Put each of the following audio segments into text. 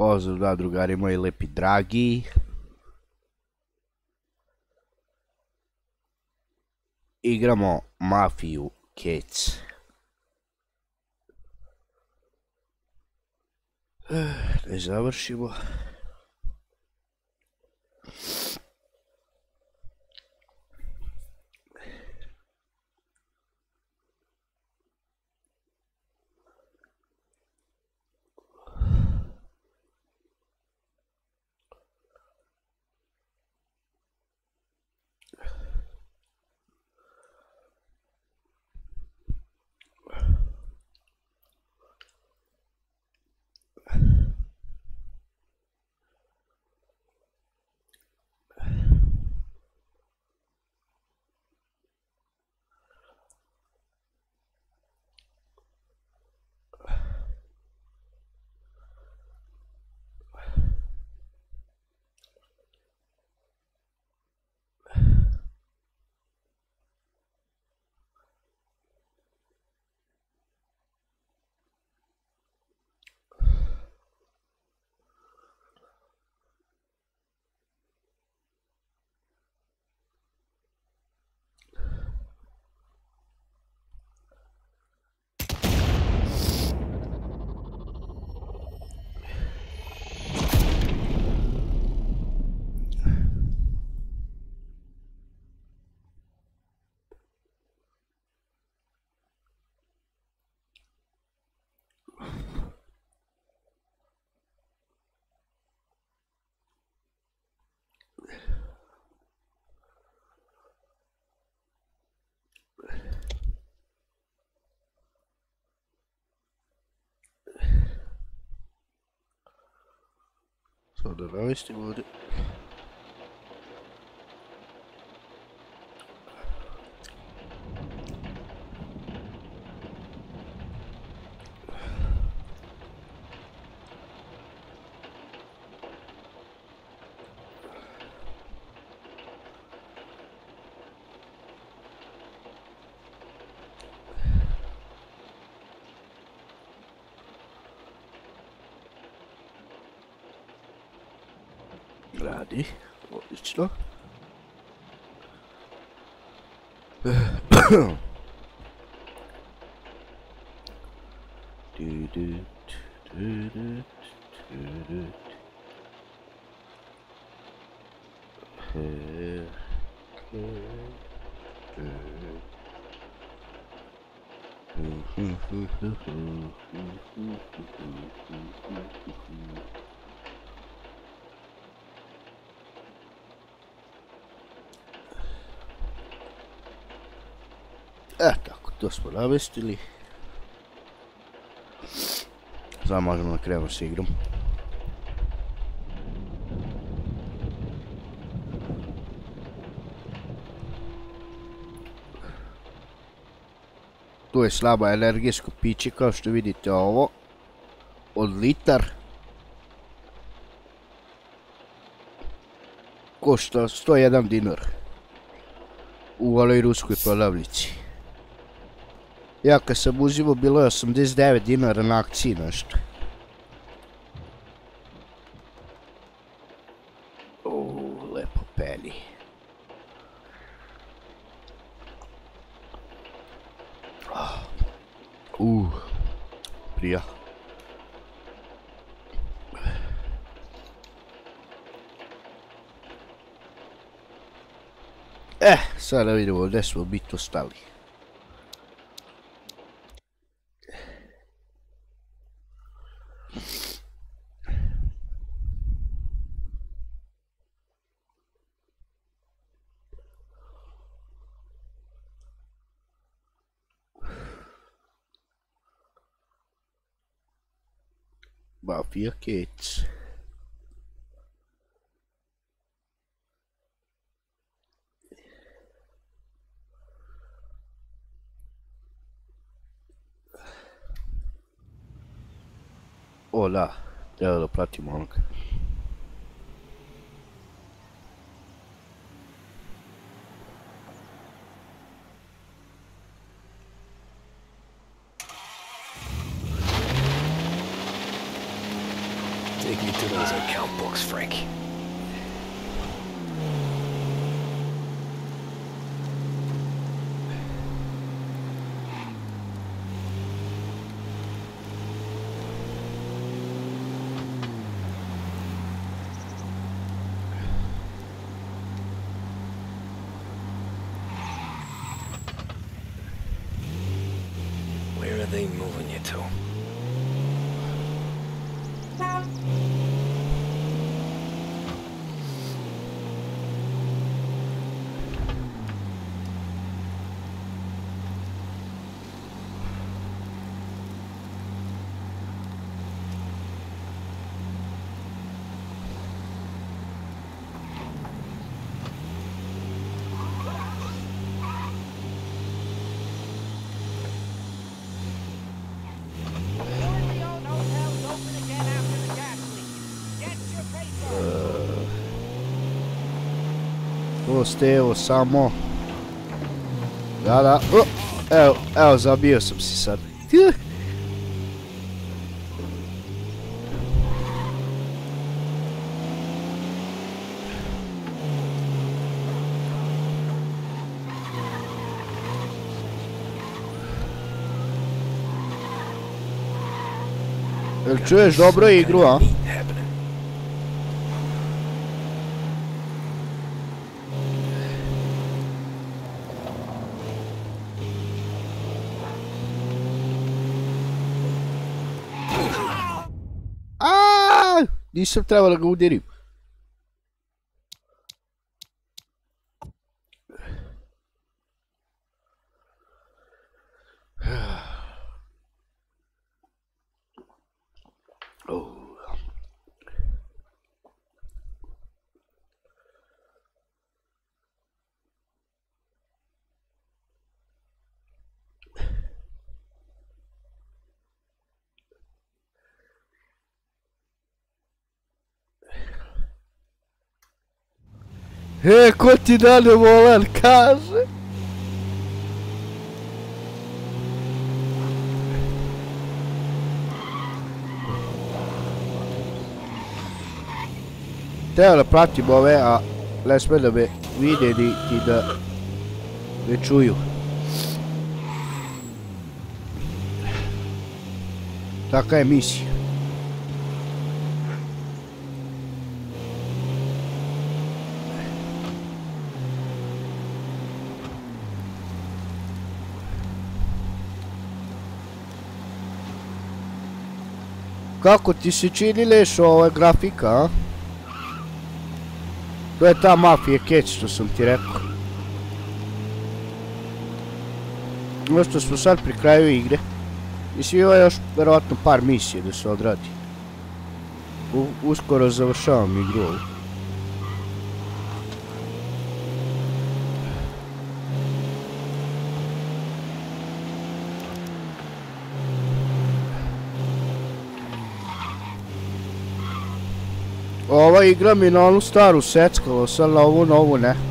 Pozdrav da drugari moji lepi dragi. Igramo Mafiju Kec. Da završimo. Samo da navestim ovdje. Radi, odlično. Du-du-t, E, tako, to smo navestili. Sada možemo da krenemo s igrom. Tu je slaba energijsko piće, kao što vidite ovo. Od litar. Košta 101 dinar. U ovoj ruskoj prodavnici. Ja kad sam uzimao bilo je 89 dinara na akciji nešto. Uuu, lepo peli. Uuu, prija. Eh, sada vidimo gdje smo mi to stali. O da, treba da pratimo onoga. Take me to those account To evo samo. Da, da. O, evo, evo, zabio sam si sad. Jel čuješ dobro igru, a? Meet happening. A, E continuare boh, eh, a volare a casa. Te pratimo aveva la spesa per video di, di, di, di ciuio. Така е мисия. Kako ti se čini Lešo ova grafika, a? To je ta mafija keć što sam ti rekao. Ono što smo sad pri kraju igre. Mislim ima još verovatno par misije da se odradi. U, uskoro završavam igru ovu. Ovaj igram i na onu staru seckalo, sad na ovu novu ne.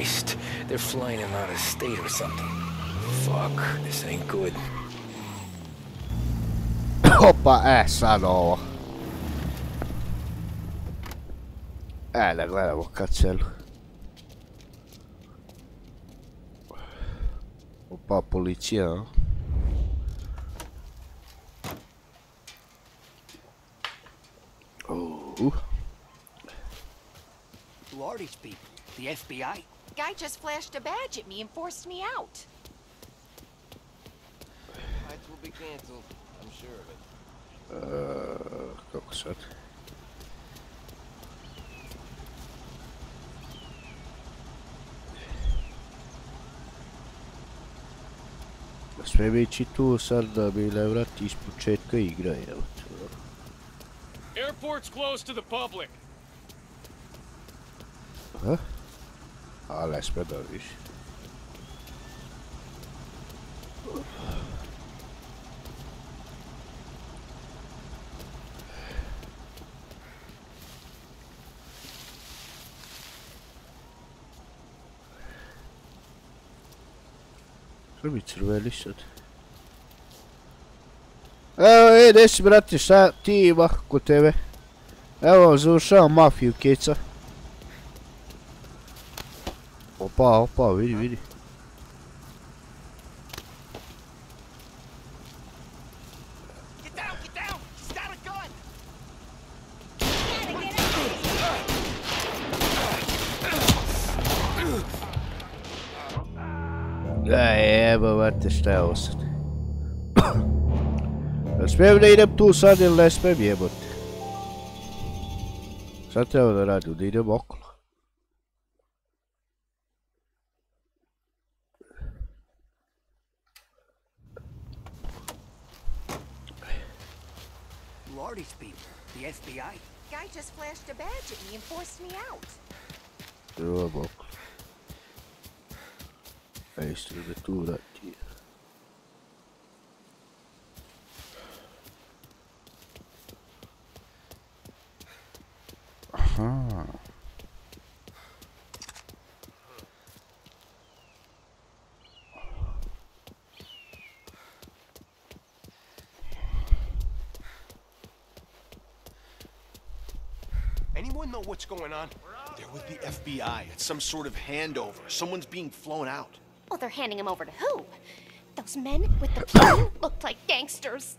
Christ, they're flying him out of state or something. Fuck, this ain't good. Opa, e sad ovo. E, da gledamo kad celu. Opa, policija, a? Uh, Who are these people? The FBI? Guy just flashed a badge at me and forced me out. will be canceled. I'm sure of it. Uh, kako sad? Da sve bi ići tu sad da bi ne vrati iz početka igra, evo te. Airport's closed to the public. Aha. A ne sme da više. Što mi crveli sad? Evo, e, gdje si, brate, šta ti ima kod tebe? Evo, završavam mafiju, keca. Opa, opa, vidi, vidi. Šta je ovo sad? Jel smijem da idem tu sad ili ne smijem jebote? Šta treba da radim, da idem okolo? Who people? The FBI? Guy just flashed a badge at me and forced me out. Idem okolo. A isto da tu vrati. Aha. Anyone know what's going on? They're with the FBI. It's some sort of handover. Someone's being flown out. Oh, they're handing him over to who? Those men with the plane looked like gangsters.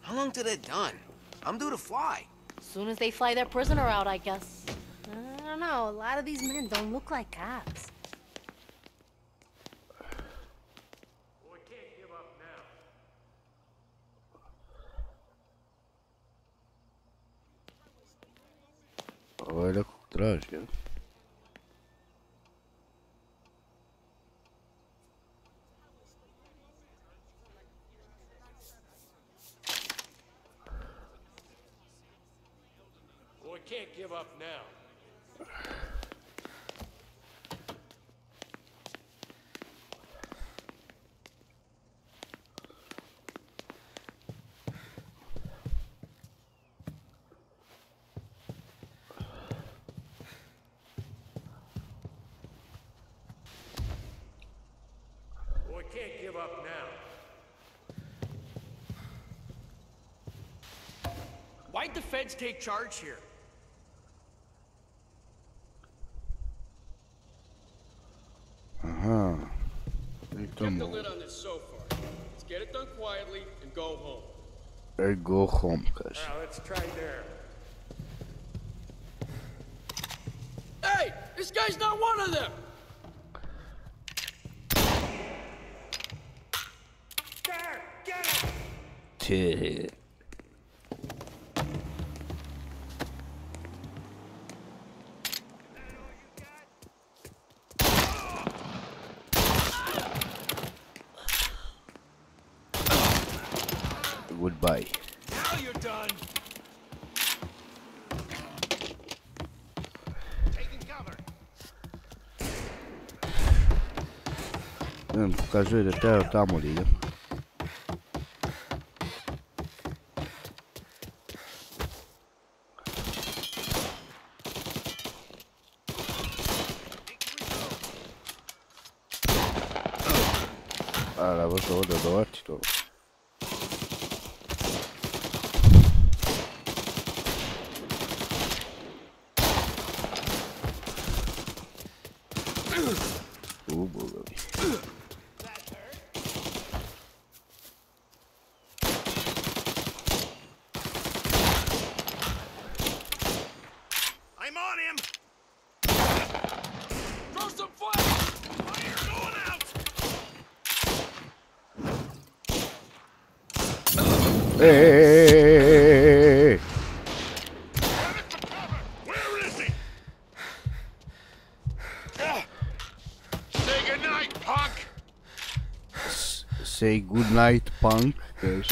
How long till they're done? I'm due to fly. Soon as they fly their prisoner out, I guess. I don't know. A lot of these men don't look like cops. Ovo je nekog traži, ja? We can't give up now. We can't give up now. Why'd the feds take charge here? Aha. I to Get the lid on this so far. Let's get it done quietly and go home. Ej, go home, kaže. Now let's try there. Hey, this guy's not one of them. There! Get him! Te. 三岁的带到大马林。Night, punk. Me!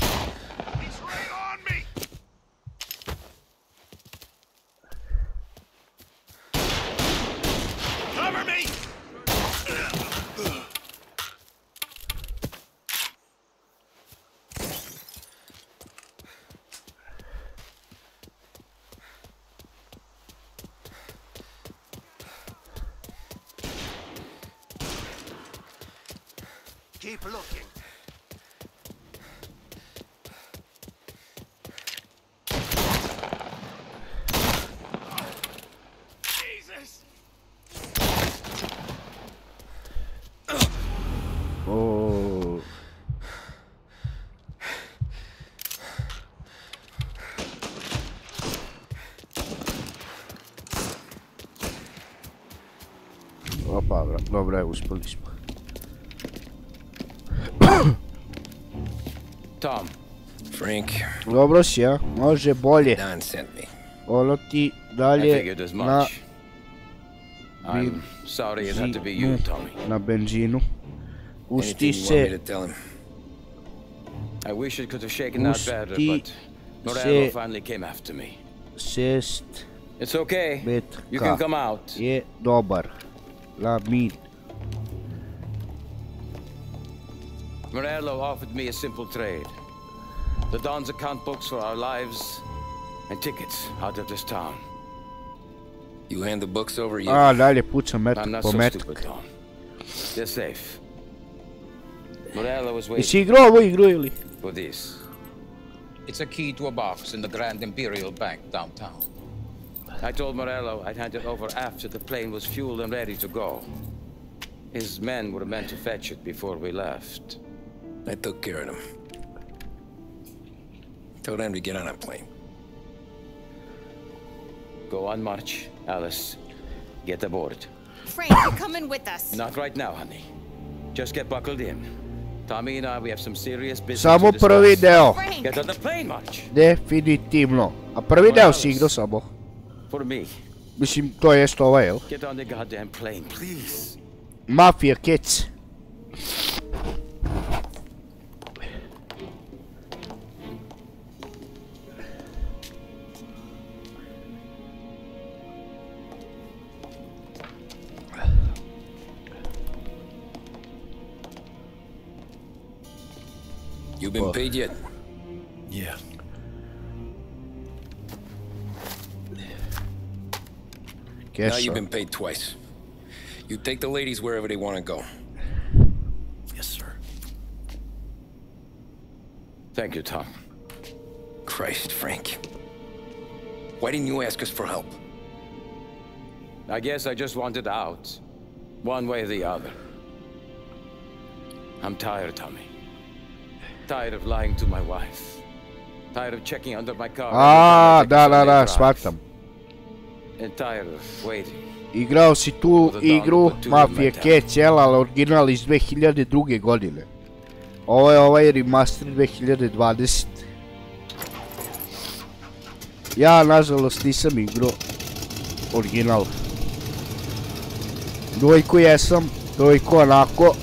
Keep looking. Opa, bra- dobra, uspeli smo. Tom, Frank, Dobro si, a? Može bolje. Don sent me. Ono ti dalje na. I'm sorry it had to be you, Tommy. na benzinu. Pusti se? I wish it could have shaken out better, but Morello se finally came after me. šest It's okay. You can come out. je dobar. La min. Morello offered me a simple trade. The Don's account books for our lives and tickets out of this town. You hand the books over, you. Ah, a, dalje pucam I'm metak not po so metak. stupid, Don. They're safe. Morello was waiting Jesi igrao ovu igru for this. It's a key to a box in the Grand Imperial Bank downtown. I told Morello I'd hand it over after the plane was fueled and ready to go. His men were meant to fetch it before we left. I took care of them. Told them to get on a plane. Go on march, Alice. Get aboard. Frank, you're coming with us. Not right now, honey. Just get buckled in. Tommy and I, we have some serious business Samo to prvi deo. Frank, Get on the plane, March. Definitivno. A prvi deo si igrao samo. For me. Mislim, to jest ovaj, jel? Get on the goddamn plane, please. Mafija, kec. You been paid yet? Now Kesa. you've been paid twice. You take the ladies wherever they want to go. Yes, sir. Thank you, Tom. Christ, Frank. Why didn't you ask us for help? I guess I just wanted out. One way or the other. I'm tired, Tommy. Tired of lying to my wife. Tired of checking under my car. Ah, every A, time I take a da, da, da, drive. shvatam. Igrao si tu igru Mafije Kec, jel, ali original iz 2002. godine. Ovo je ovaj remaster 2020. Ja, nažalost, nisam igrao original. Dvojku jesam, trojku onako.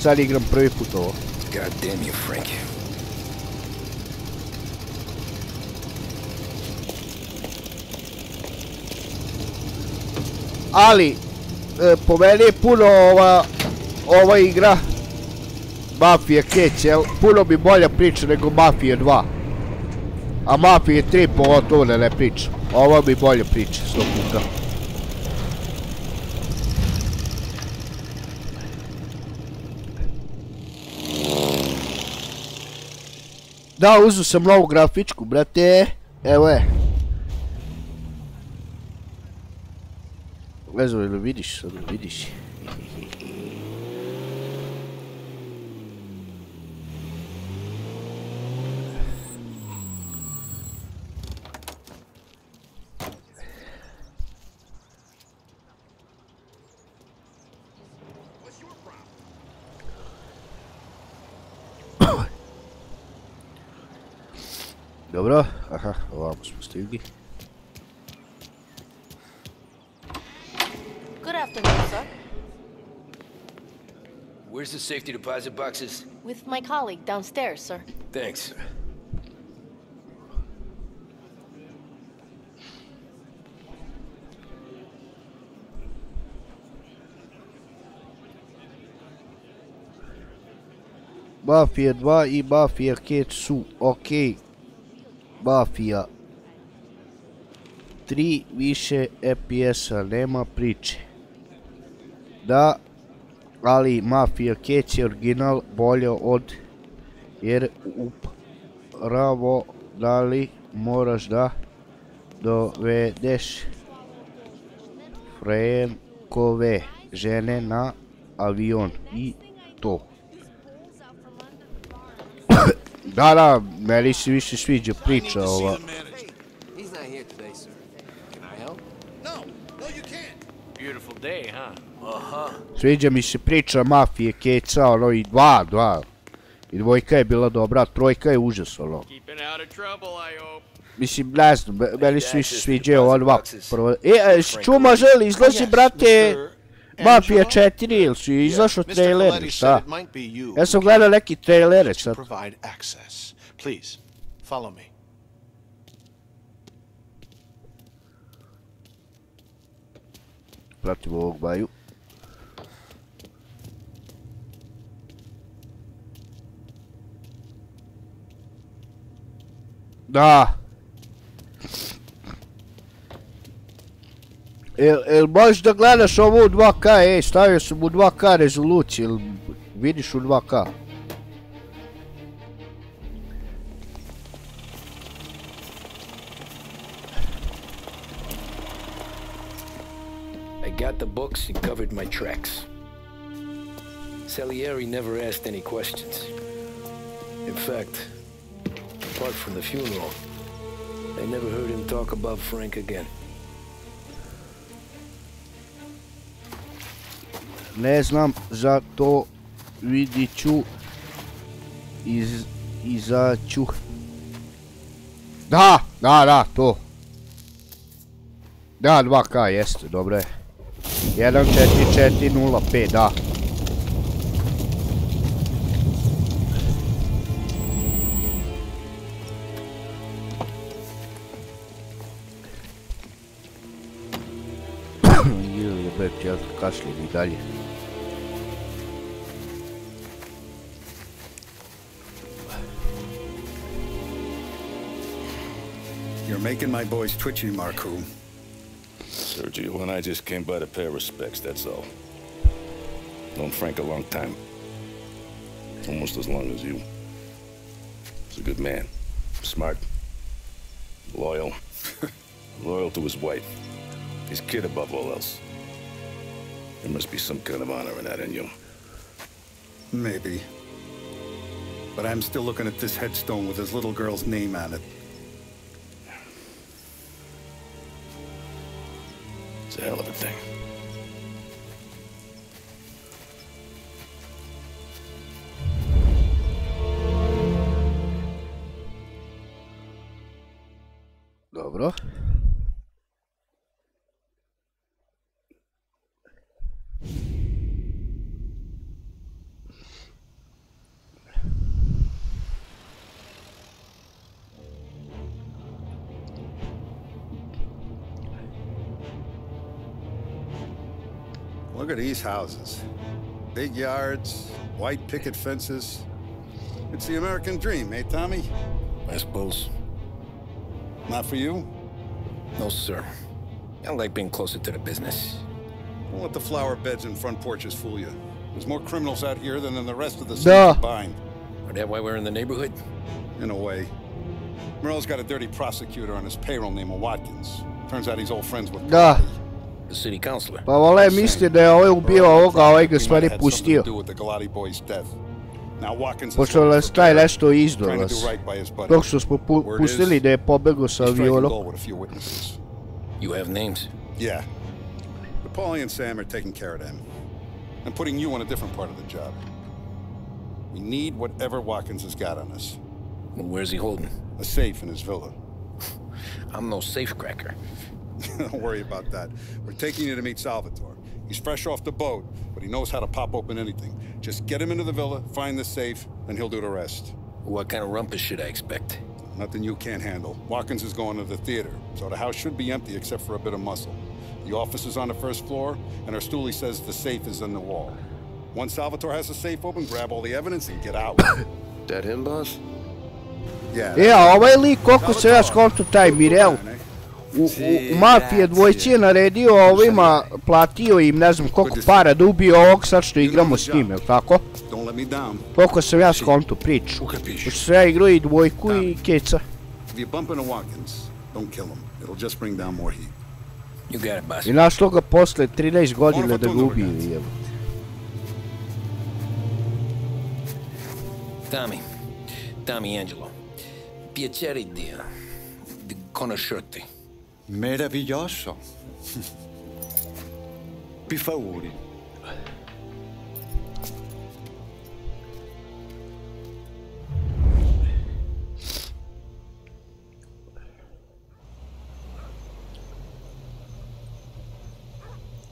Sad igram prvi put ovo. God damn you, Frank. Ali, e, po meni je puno ova, ova igra Mafia Kec, jel? Puno bi bolja priča nego Mafia 2. A Mafia 3 pogotovo ne, ne priča. Ova bi bolja priča, sto puta. Da, uzu sam novu grafičku, brate. Evo je. Показывай, ну видишь, ну видишь. Добро. Ага, лампу спустили. Smo stigli. Good afternoon, sir. Where's the safety deposit boxes? With my colleague downstairs, sir. Thanks. Mafija 2 i Mafija Catch su ok. Mafija 3 više FPS-a, nema priče. Da, ali Mafija Catch je original bolje od jer upravo da li moraš da dovedeš Frankove žene na avion i to. Da, da, meni se više sviđa priča ova. Beautiful day, huh? Sviđa mi se priča mafije, keca, ono i dva, dva. I dvojka je bila dobra, trojka je užas, ono. Mislim, ne znam, me- meni se više sviđa ova dva prva. E, čuma želi, izlazi, brate, Mafija 4, ili si izašao Mr. trailer, šta? Ja sam gledao neki trailere, sad. provide access. Please, follow me. Pratim ovog baju. Da. El, el možeš da gledaš ovo u 2K, ej, stavio sam u 2K rezoluciju, jel vidiš u 2K? I got the books and covered my tracks. Salieri never asked any questions. In fact, apart from the funeral, they never heard him talk about Frank again. Ne znam, za to vidit ću iz, izaću. Da, da, da, to. Da, 2K, jeste, dobro je. 14405, da. Ili je bet, ja kašljem i dalje. You're making my boys twitchy, Marku. Sergio and I just came by to pay respects, that's all. Known Frank a long time. Almost as long as you. He's a good man. Smart. Loyal. Loyal to his wife. His kid above all else. There must be some kind of honor in that in you. Maybe. But I'm still looking at this headstone with his little girl's name on it. It's a hell of a thing. Dobro. These houses. Big yards, white picket fences. It's the American dream, eh, Tommy? I suppose. Not for you? No, sir. I like being closer to the business. Don't let the flower beds and front porches fool you. There's more criminals out here than in the rest of the Duh. city combined. Is that why we're in the neighborhood? In a way. Morello's got a dirty prosecutor on his payroll named Watkins. Turns out he's old friends with Da. The city councilor. Pa vole misli da je ovaj ubio ovoga, a ovaj ga stvari Had something pustio. to do with the Galati boy's death. Now Watkins is Pošto looking nas for taj blood, nešto izdo trying nas. right by his buddy. Dok što smo pu- Word is, pustili da je pobegao sa he's striking avionom. a few witnesses. You have names? Yeah. But Paulie and Sam are taking care of them. I'm putting you on a different part of the job. We need whatever Watkins has got on us. Where's he holding? A safe in his villa. I'm no safecracker. Don't worry about that. We're taking you to meet Salvatore. He's fresh off the boat, but he knows how to pop open anything. Just get him into the villa, find the safe, and he'll do the rest. What kind of rumpus should I expect? Nothing you can't handle. Watkins is going to the theater, so the house should be empty except for a bit of muscle. The office is on the first floor, and our stoolie says the safe is in the wall. Once Salvatore has the safe open, grab all the evidence and get out. That him, boss? Yeah. E, a ovaj lik, koliko se ja skonto taj Mirel, u, u, u mafije dvojci je naredio ovima, platio im ne znam koliko para da ubije ovog sad što igramo s njim, jel tako? Koliko sam ja skonto priču. Pošto sam ja igrao i dvojku i keca. If you bump into Watkins, don't kill him. It'll just bring down more heat. You got it, boss. I našlo ga posle 13 godina da ga ubiju, jel? Tommy. Tommy Angelo. Piacere di, di conoscerti. Meraviglioso. Pi fauri.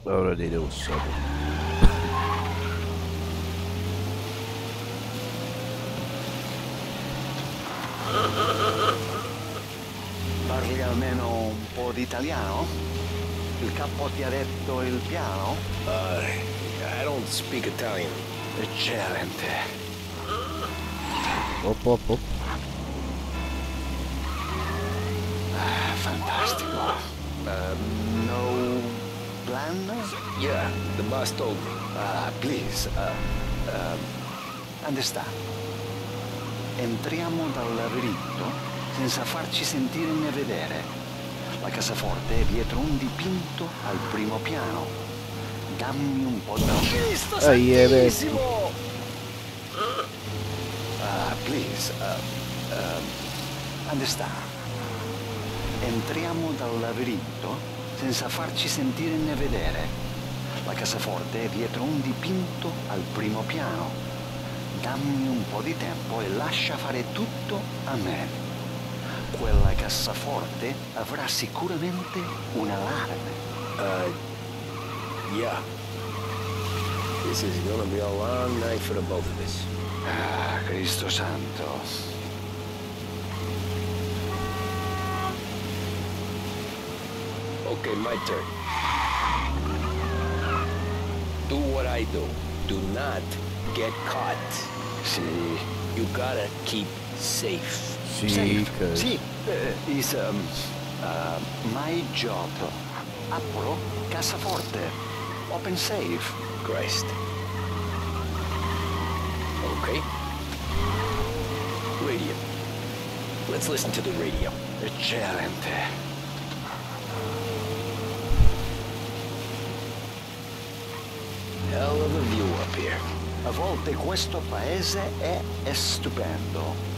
Ora di rosso. Ha ha ha! Parli almeno un po' di italiano? Il capo ti ha detto il piano? Uh, I don't speak Italian. Eccellente. Op, op, op. Ah, fantastico. Uh, no plan? Yeah, the boss told me. Ah, please. Uh, uh, understand. Entriamo dal labirinto senza farci sentire né vedere. La cassaforte è dietro un dipinto al primo piano. Dammi un po' di... Cristo Ah, yeah, beh. santissimo! Ah, please. Uh, uh, understand. Entriamo dal labirinto senza farci sentire né vedere. La cassaforte è dietro un dipinto al primo piano. Dammi un po' di tempo e lascia fare tutto a me. Quella cassaforte avrà sicuramente un allarme. Uh, yeah. This is gonna be a long night for the both of us. Ah, Cristo santo. Okay, my turn. Do what I do. Do not get caught. See, You gotta keep safe. Safe. che... Sì, eh, is um, uh, my job. Apro cassaforte. Open safe. Christ. Okay. Radio. Let's listen to the radio. Eccellente. Hell of a view up here. A volte questo paese è, è stupendo.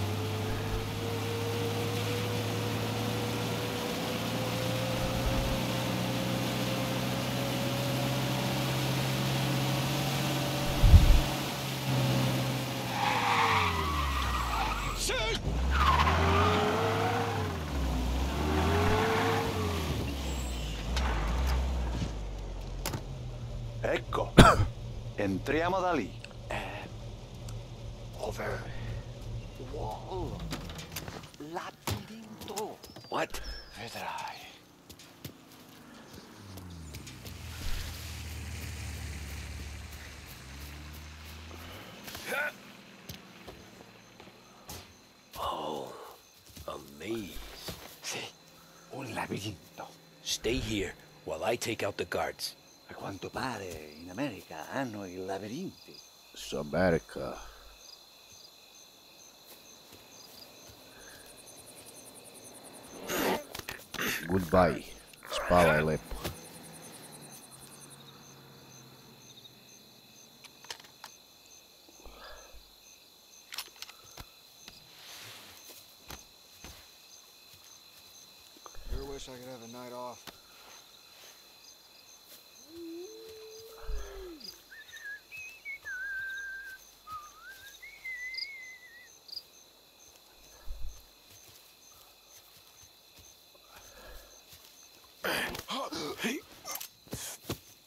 Ecco, entriamo da lì. Eh, over wall. Labirinto. What? Vedrai. Oh, a maze. Sì, un labirinto. Stay here while I take out the guards. A quanto pare in America hanno i labirinti. Su America. Goodbye. Spavaj lepo. Sure wish I could have a night off.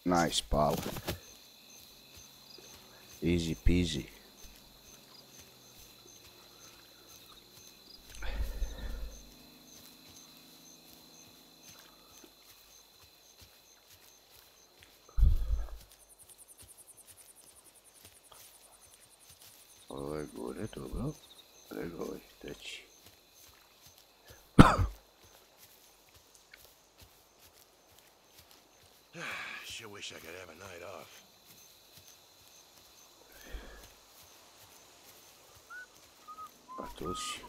Nice, pal. Easy peasy. Ovo je gore, dobro. Nego ovaj treći. Sure wish I could have a night off. Pa tu si.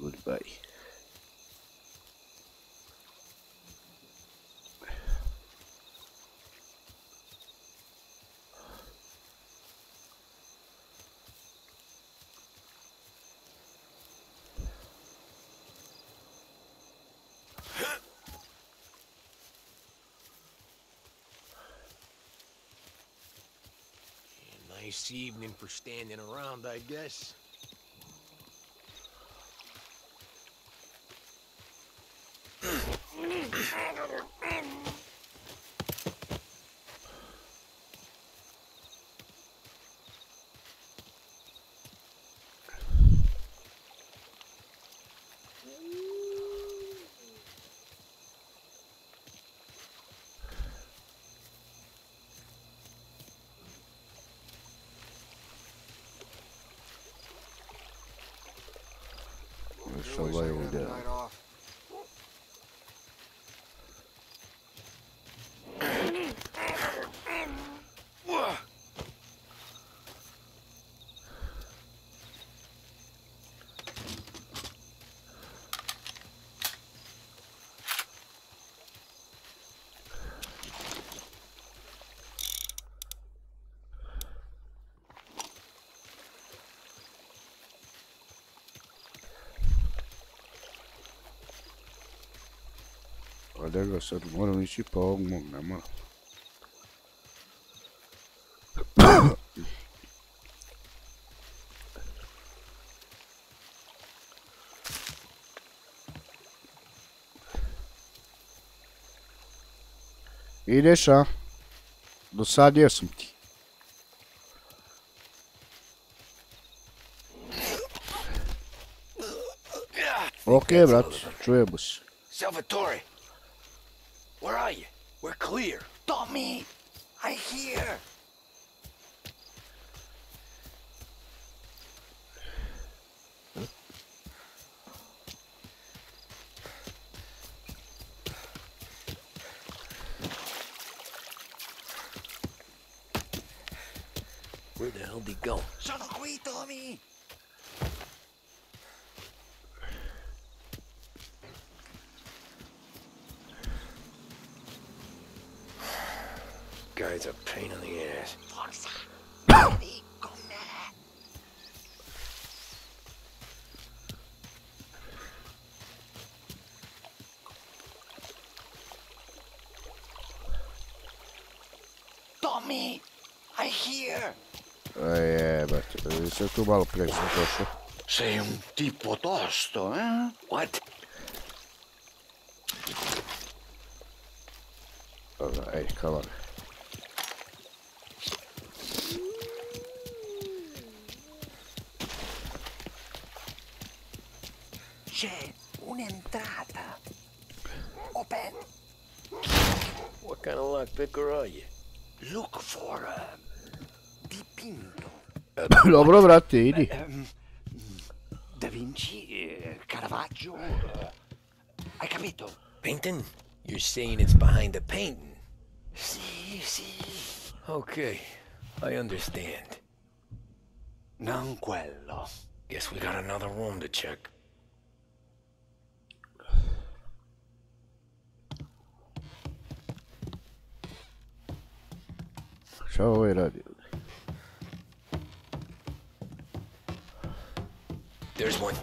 Goodbye. Nice evening for standing around, I guess. A da ga sad moram ići pa ovog mog nema. Ideš, a? Dosadio sam ti. Okej, brat, čujemo se. Salvatore! Where are you? We're clear. Tommy! I hear! Where the hell did he go? Sono qui, Tommy! Guy's a pain in the ass. Forza! Vieni con me! Tommy! I hear! E jebate, se tu malo prije sam došao. Sei un tipo tosto, eh? What? Dobra, ej, come on. C'è un'entrata. Open. What kind of lockpicker are you? Look for uh, eh, a dipinto. Dobro, brate, idi. Ehm, mm, mm, da Vinci, eh, Caravaggio. eh, hai capito? Painting? You're saying it's behind the painting? Sì, sì. Okay, I understand. Non quello. Guess we got another room to check. Šta ovaj radi? There's one.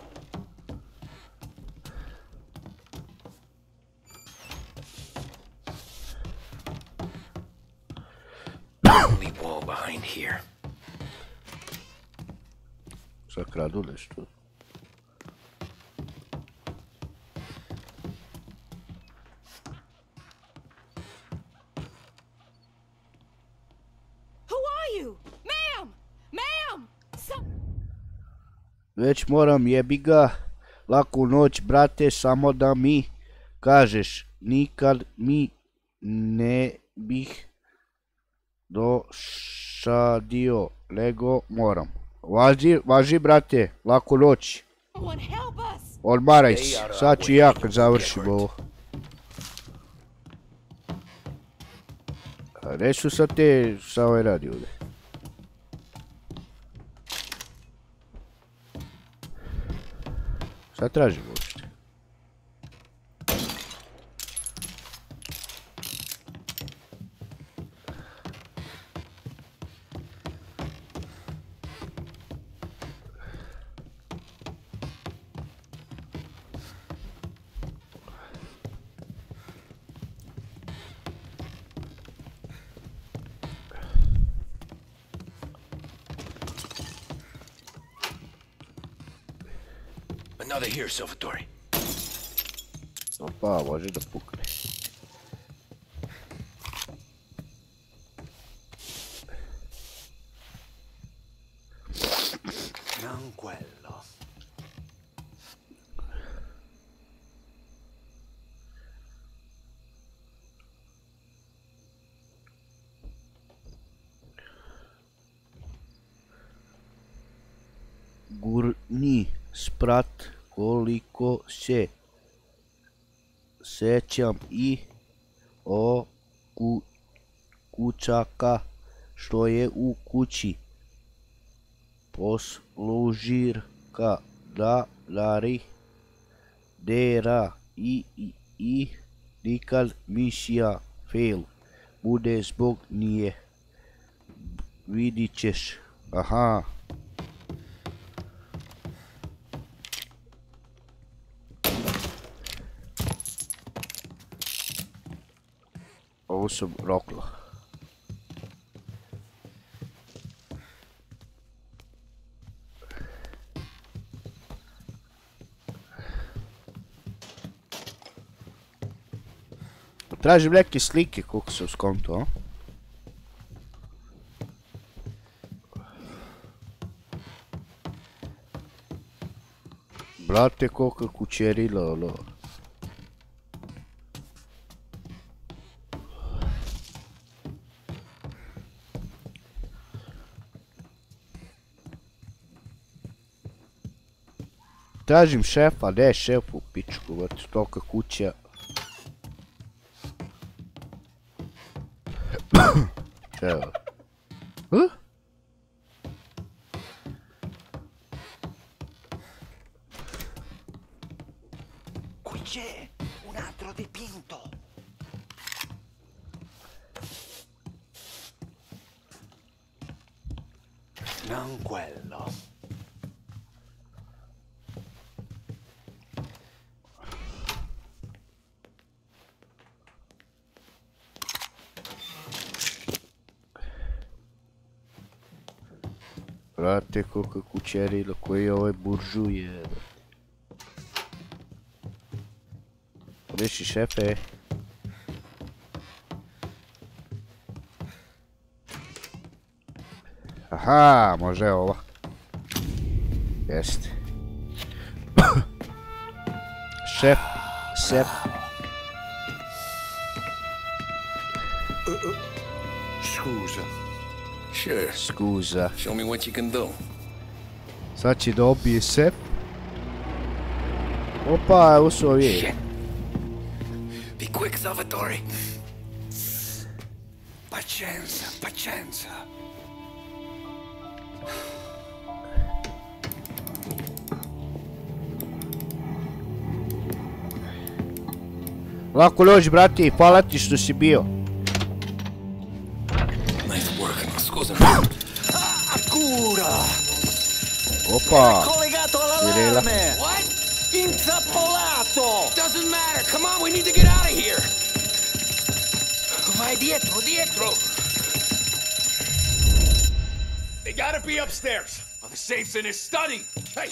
Only wall behind here. Să cradule nešto. Već moram jebi ga. Laku noć, brate, samo da mi kažeš. Nikad mi ne bih došadio, nego moram. Važi, važi, brate, laku noć. Odmaraj se, sad ću ja kad završim ovo. A gdje su sad te, šta ovaj radi ovdje? Isso é trágico. Salvatore. Opa, može da pukne. Non quello. Gurni sprat koliko se sećam i o ku, kućaka što je u kući. Poslužirka da dari dera i, i, i nikad misija fail. Bude zbog nije. Vidit ćeš. Aha. osem rokla. Tražim neke slike, koliko se uskonto, a? Blate koliko kučerilo, alo. Tražim šefa, gdje je šef u pičku, vrti, tolika kuća. Evo. Koliko kućerila, koji je ovaj buržuje. Reši šefe. Aha, može ova. Jeste. Šef, šef. Scusa. Sure. Scusa. Show me what you can do. Sad će dobije sef. Opa, evo su ovi. Shit. Be quick, Salvatore. Pacienza, pacienza. Lako lož, brati, hvala ti što si bio. Opa! Collegato all'allarme! What? Intrappolato! Doesn't matter. Come on, we need to get out of here. Vai dietro, dietro. They gotta be upstairs. Well, the safe's in his study. Hey,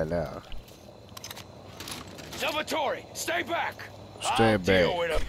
right now. Salvatore, stay back. Stay I'll back. Deal with him.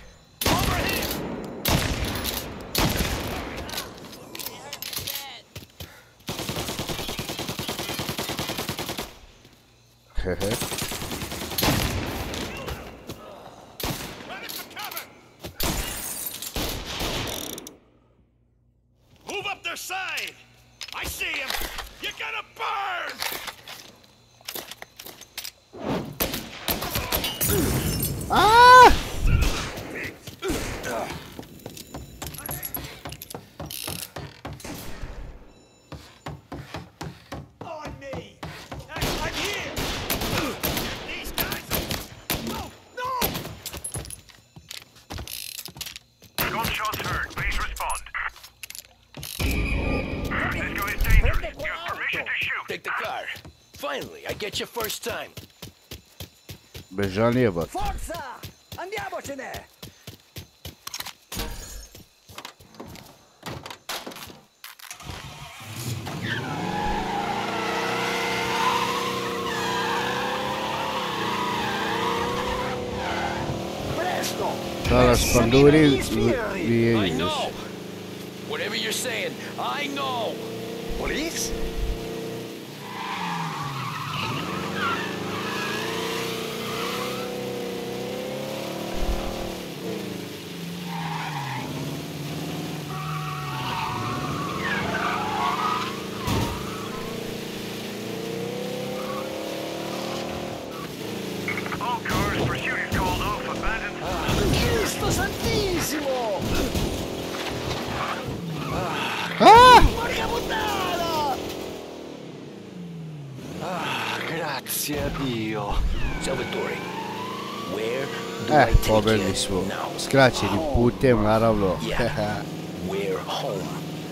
Gianeva. Forza! Andiamocene! Dalla Spanduri, vi, vi, vi, Patricia Salvatore, where do eh, I take you smo. now? Skraćeni putem, naravno. Yeah. Eh, we're home.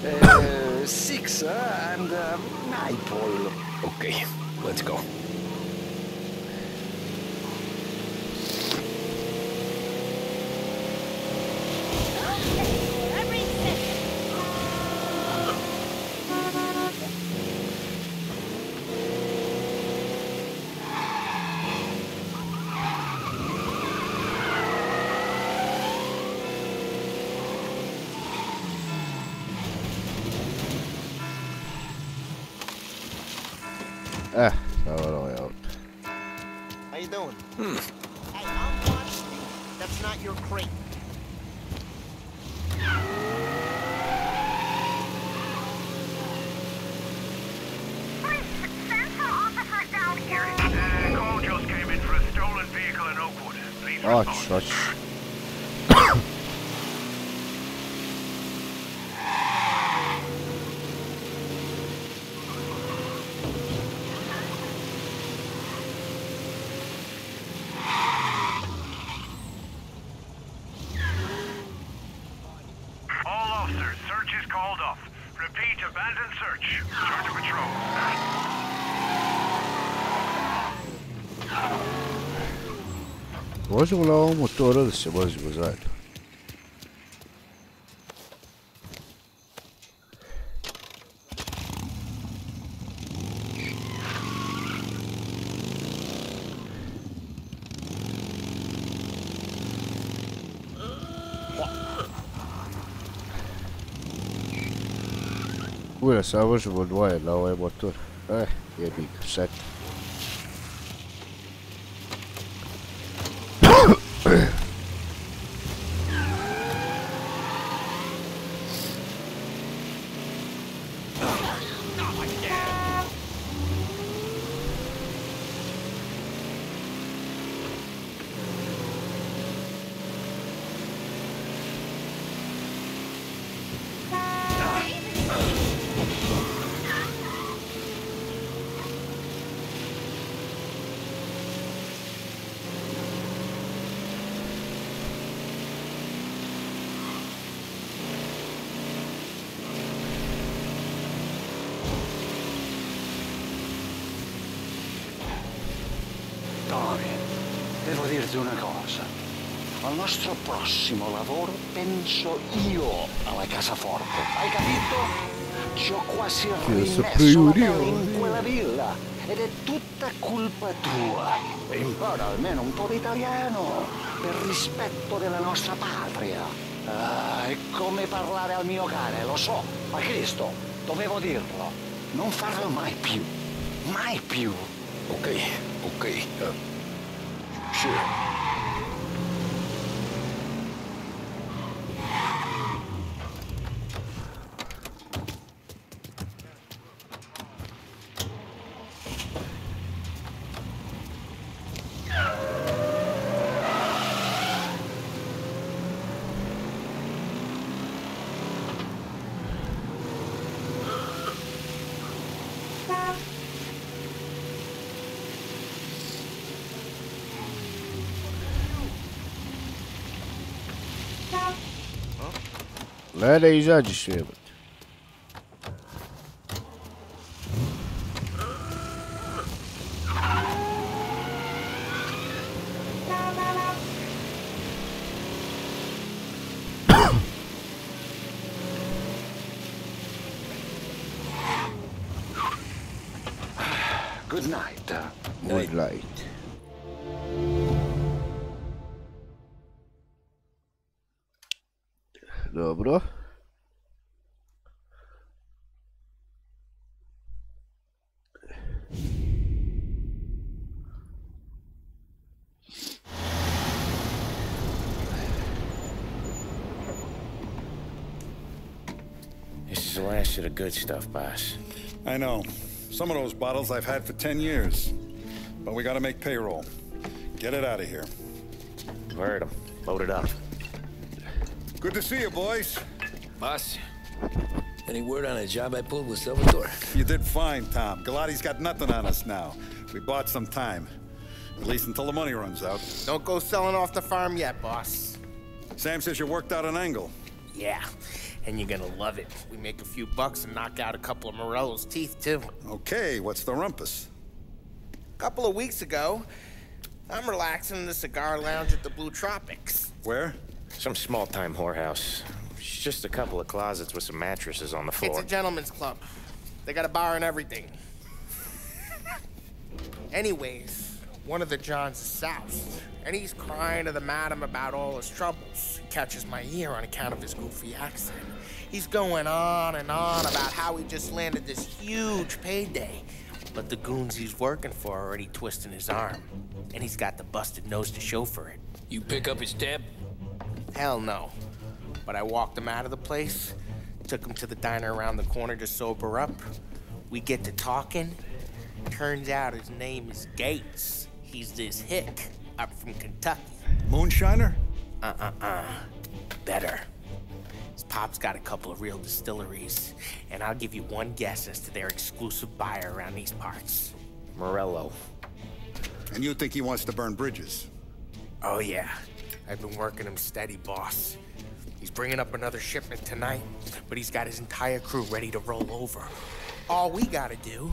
uh, six uh, and uh, Naipol. Okay, let's go. Možemo na ovom motoru da se vozimo zajedno. Uvijek, sad možemo dvoje na ovaj motor. Eh, jebik, sretno. Devo dirti una cosa. Al nostro prossimo lavoro penso io alla casaforte. Hai capito? Ci ho quasi rimesso la pelle in quella villa. Ed è tutta colpa tua. E impara almeno un po' di italiano. Per rispetto della nostra patria. Ah, è come parlare al mio cane, lo so. Ma Cristo, dovevo dirlo. Non farlo mai più. Mai più. Ok, ok. Uh, sure. Ne da izađeš last of the good stuff, boss. I know. Some of those bottles I've had for 10 years. But we gotta make payroll. Get it out of here. Heard him. Load it up. Good to see you, boys. Boss, any word on a job I pulled with Salvatore? You did fine, Tom. Galati's got nothing on us now. We bought some time. At least until the money runs out. Don't go selling off the farm yet, boss. Sam says you worked out an angle. Yeah, and you're gonna love it. We make a few bucks and knock out a couple of Morello's teeth, too. Okay, what's the rumpus? A couple of weeks ago, I'm relaxing in the cigar lounge at the Blue Tropics. Where? Some small-time whorehouse. It's just a couple of closets with some mattresses on the floor. It's a gentleman's club. They got a bar and everything. Anyways, one of the Johns is soused, and he's crying to the madam about all his troubles. Catches my ear on account of his goofy accent. He's going on and on about how he just landed this huge payday. But the goons he's working for are already twisting his arm. And he's got the busted nose to show for it. You pick up his tab? Hell no. But I walked him out of the place, took him to the diner around the corner to sober up. We get to talking. Turns out his name is Gates. He's this hick up from Kentucky. Moonshiner? Uh uh uh. Better. His pop's got a couple of real distilleries, and I'll give you one guess as to their exclusive buyer around these parts. Morello. And you think he wants to burn bridges? Oh, yeah. I've been working him steady, boss. He's bringing up another shipment tonight, but he's got his entire crew ready to roll over. All we gotta do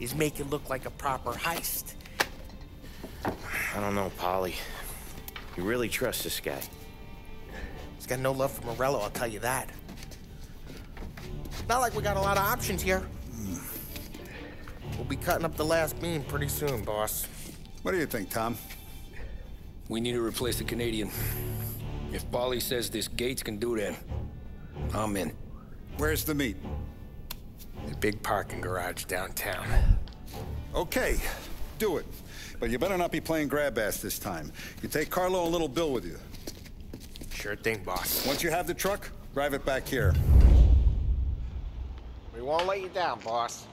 is make it look like a proper heist. I don't know, Paulie. You really trust this guy? He's got no love for Morello, I'll tell you that. Not like we got a lot of options here. We'll be cutting up the last beam pretty soon, boss. What do you think, Tom? We need to replace the Canadian. If Paulie says this Gates can do that, I'm in. Where's the meet? The big parking garage downtown. Okay, do it. But you better not be playing grab ass this time. You take Carlo and Little Bill with you. Sure thing, boss. Once you have the truck, drive it back here. We won't let you down, boss.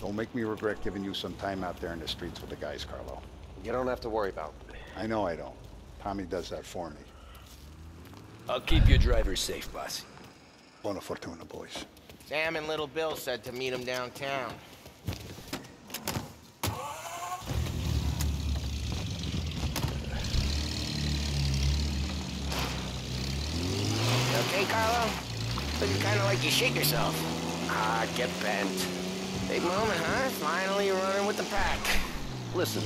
Don't make me regret giving you some time out there in the streets with the guys, Carlo. You don't have to worry about it. I know I don't. Tommy does that for me. I'll keep your driver safe, boss. Buona fortuna, boys. Sam and Little Bill said to meet him downtown. Okay, Carlo? Looking kind of like you shake yourself. Ah, get bent. Big moment, huh? Finally running with the pack. Listen,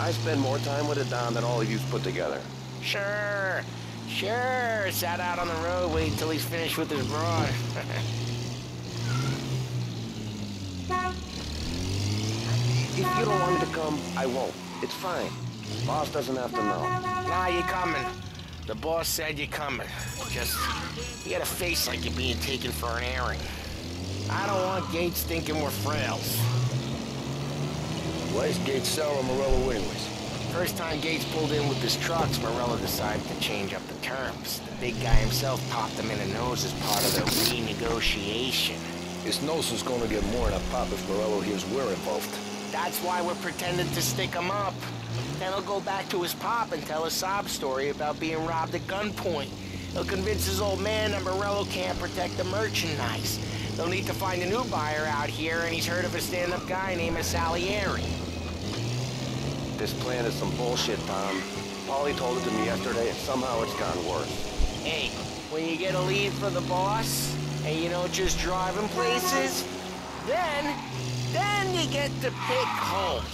I spend more time with a Don than all of you've put together. Sure, sure. Sat out on the road waiting till he's finished with his broad. If you don't want me to come, I won't. It's fine. Boss doesn't have to know. nah, you coming. The boss said you're coming. Just, you got a face like you're being taken for an airing. I don't want Gates thinking we're frails. Why is Gates selling Morello anyways? First time Gates pulled in with his trucks, Morello decided to change up the terms. The big guy himself popped him in the nose as part of the renegotiation. His nose is gonna get more than a pop if Morello hears we're involved. That's why we're pretending to stick him up. Then he'll go back to his pop and tell a sob story about being robbed at gunpoint. He'll convince his old man that Morello can't protect the merchandise. They'll need to find a new buyer out here, and he's heard of a stand-up guy named Salieri. This plan is some bullshit, Tom. Paulie told it to me yesterday, and somehow it's gone worse. Hey, when you get a lead for the boss, and you don't just drive him places, then, then you get to pick holes.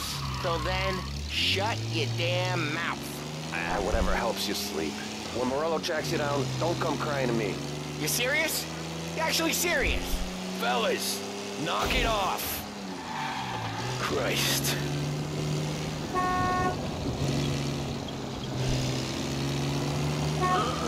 So then, shut your damn mouth. Ah, whatever helps you sleep. When Morello tracks you down, don't come crying to me. You serious? You actually serious? Fellas, knock it off. Christ.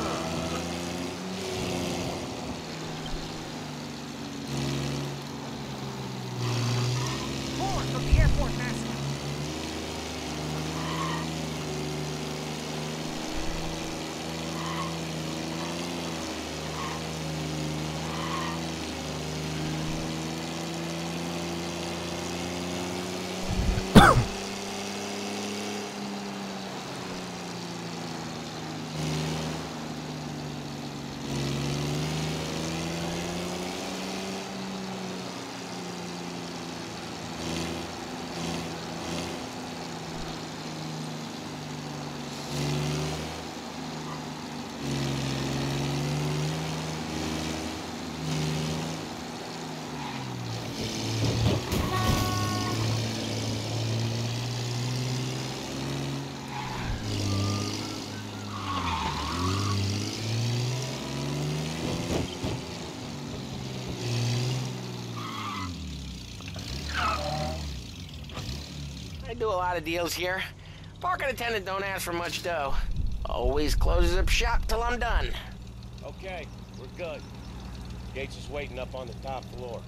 do a lot of deals here. Parking attendant don't ask for much dough. Always closes up shop till I'm done. Okay, we're good. Gates is waiting up on the top floor.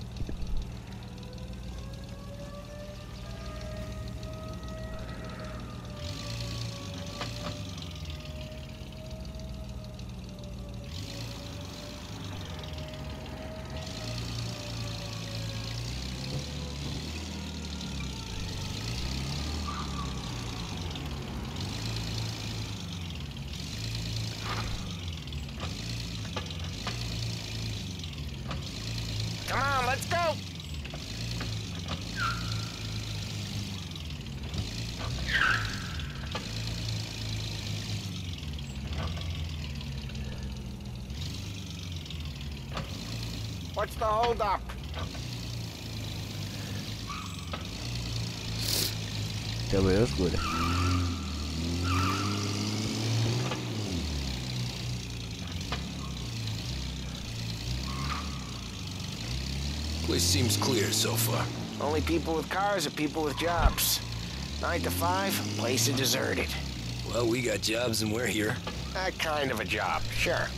What's the holdup? Te veo oscura. Place seems clear so far. Only people with cars are people with jobs. Nine to five, place is deserted. Well, we got jobs and we're here. That kind of a job, sure.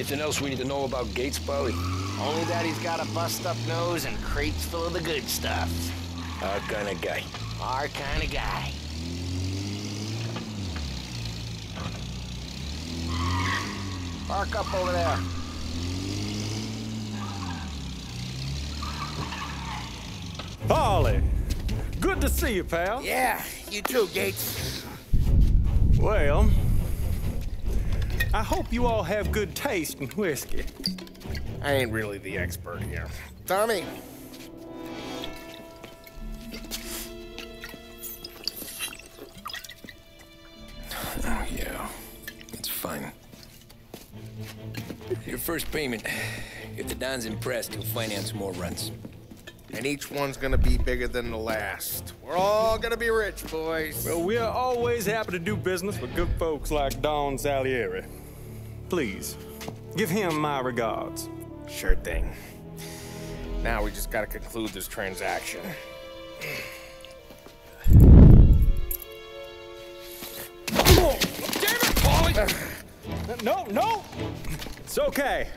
Anything else we need to know about Gates, Paulie? Only that he's got a bust-up nose and crates full of the good stuff. Our kind of guy. Our kind of guy. Park up over there. Paulie, good to see you, pal. Yeah, you too, Gates. Well, I hope you all have good taste in whiskey. I ain't really the expert here. Tommy. Oh, yeah. It's fine. Your first payment. If the Don's impressed, he'll finance more runs. And each one's gonna be bigger than the last. We're all gonna be rich, boys. Well, we're always happy to do business with good folks like Don Salieri. Please, give him my regards. Sure thing. Now we just gotta conclude this transaction. Damn it, Paulie! No, no! It's okay.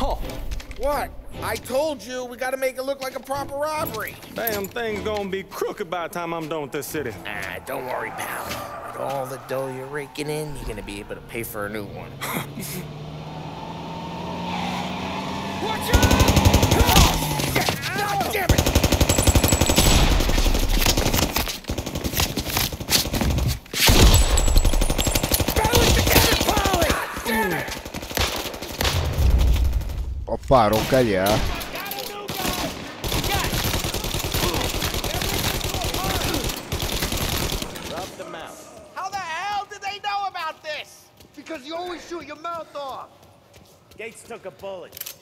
Oh. What? I told you we gotta make it look like a proper robbery. Damn thing's gonna be crooked by the time I'm done with this city. Ah, don't worry, pal. With all the dough you're raking in, you're gonna be able to pay for a new one. Watch out! God damn it! Opa, roncaglia. Rub the mouth. How the hell did they know about this? Because you always shoot your mouth off. Gates took a bullet.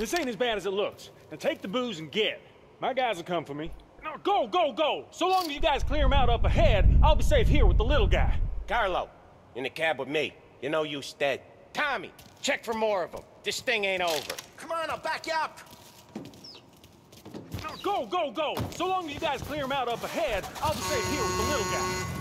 This ain't as bad as it looks. Now take the booze and get. My guys will come for me. Now go, go, go! So long as you guys clear him out up ahead, I'll be safe here with the little guy. Carlo, in the cab with me. You know you stead. Tommy, check for more of them. This thing ain't over. Come on, I'll back you up. Now go, go, go! So long as you guys clear him out up ahead, I'll be safe here with the little guy.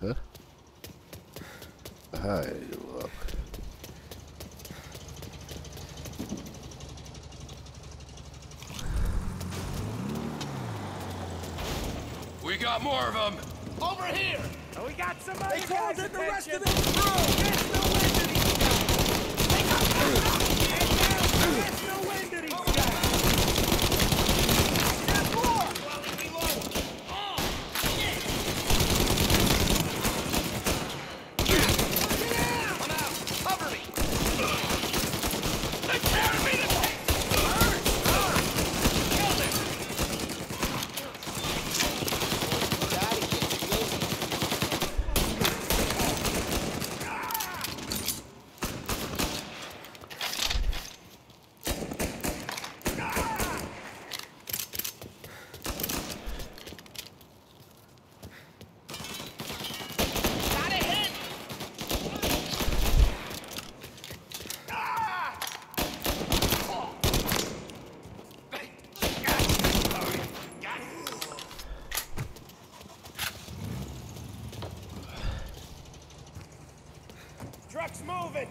Huh? Hi, look. We got more of them. Over here. Oh, we got some They called guys' in the rest of attention. this crew. There's no end to these guys. There's no end to these guys. Cover me. Got a hit. Truck's moving.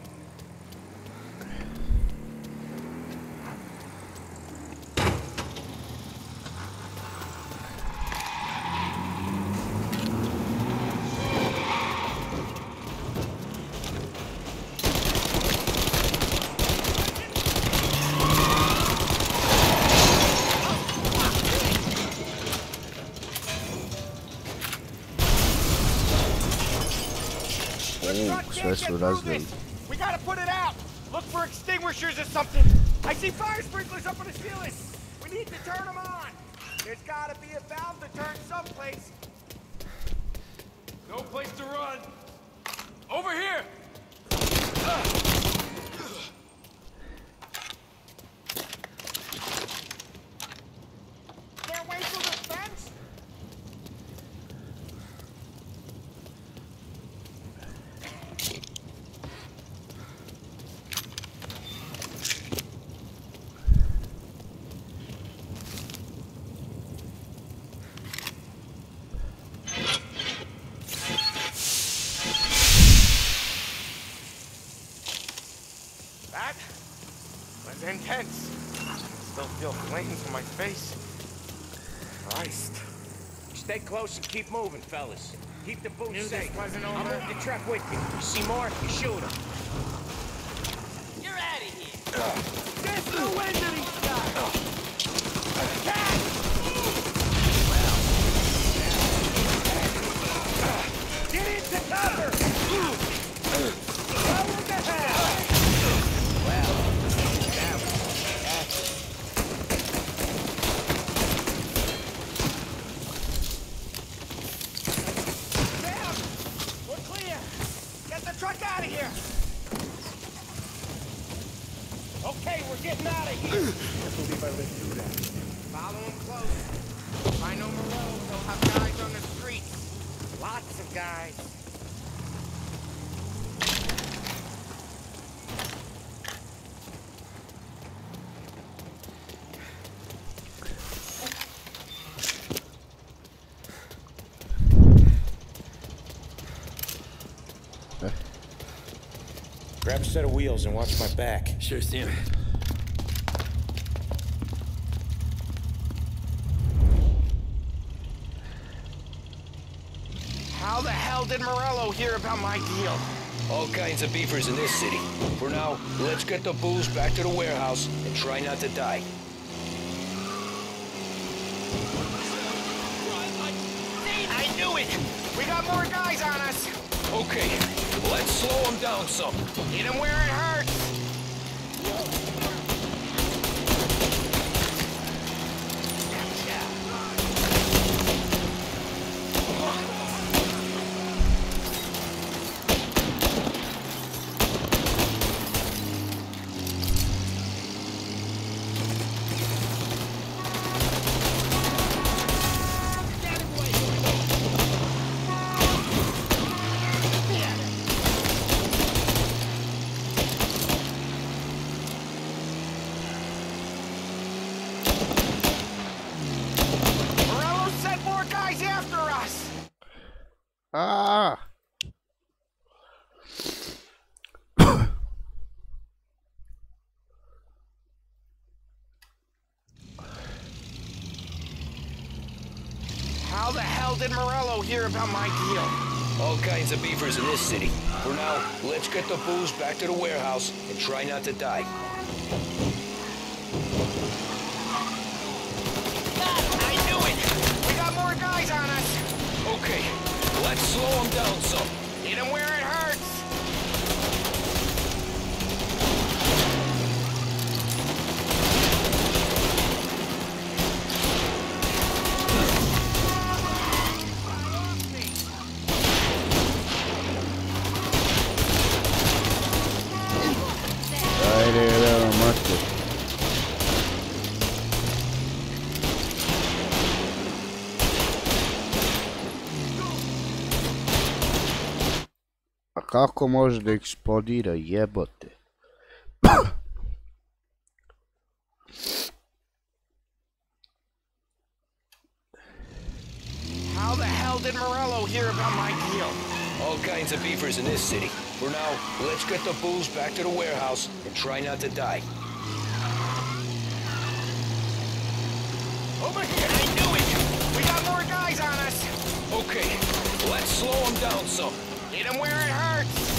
We gotta put it out. Look for extinguishers or something. I see fire sprinklers up on the ceiling. We need to turn them on. There's gotta be a valve to turn someplace. No place to run. Over here. was intense. Still feel flames on my face. Christ. Stay close and keep moving, fellas. Keep the boots safe. I'll over. move the truck with you. You see more? You shoot him. You're out of here. There's no end to these guys. Get into cover! What the hell? Down! We're clear! Get the truck out of here! Okay, we're getting out of here. Can't believe I lived through that. Follow him close. If I know Morello, he'll have guys on the streets. Lots of guys. Grab a set of wheels and watch my back. Sure, Sam. How the hell did Morello hear about my deal? All kinds of beefers in this city. For now, let's get the booze back to the warehouse and try not to die. I knew it! We got more guys on us! Okay, let's slow him down some. Hit him where it hurts! Morello sent more guys after us! Ah! How the hell did Morello hear about my deal? All kinds of beefers in this city. For now, let's get the booze back to the warehouse and try not to die. Kako može da eksplodira, jebote? How the hell did Morello hear about my deal? All kinds of beefers in this city. For now, let's get the booze back to the warehouse and try not to die. Over here! I knew it! We got more guys on us! Okay, let's slow them down some. Hit him where it hurts!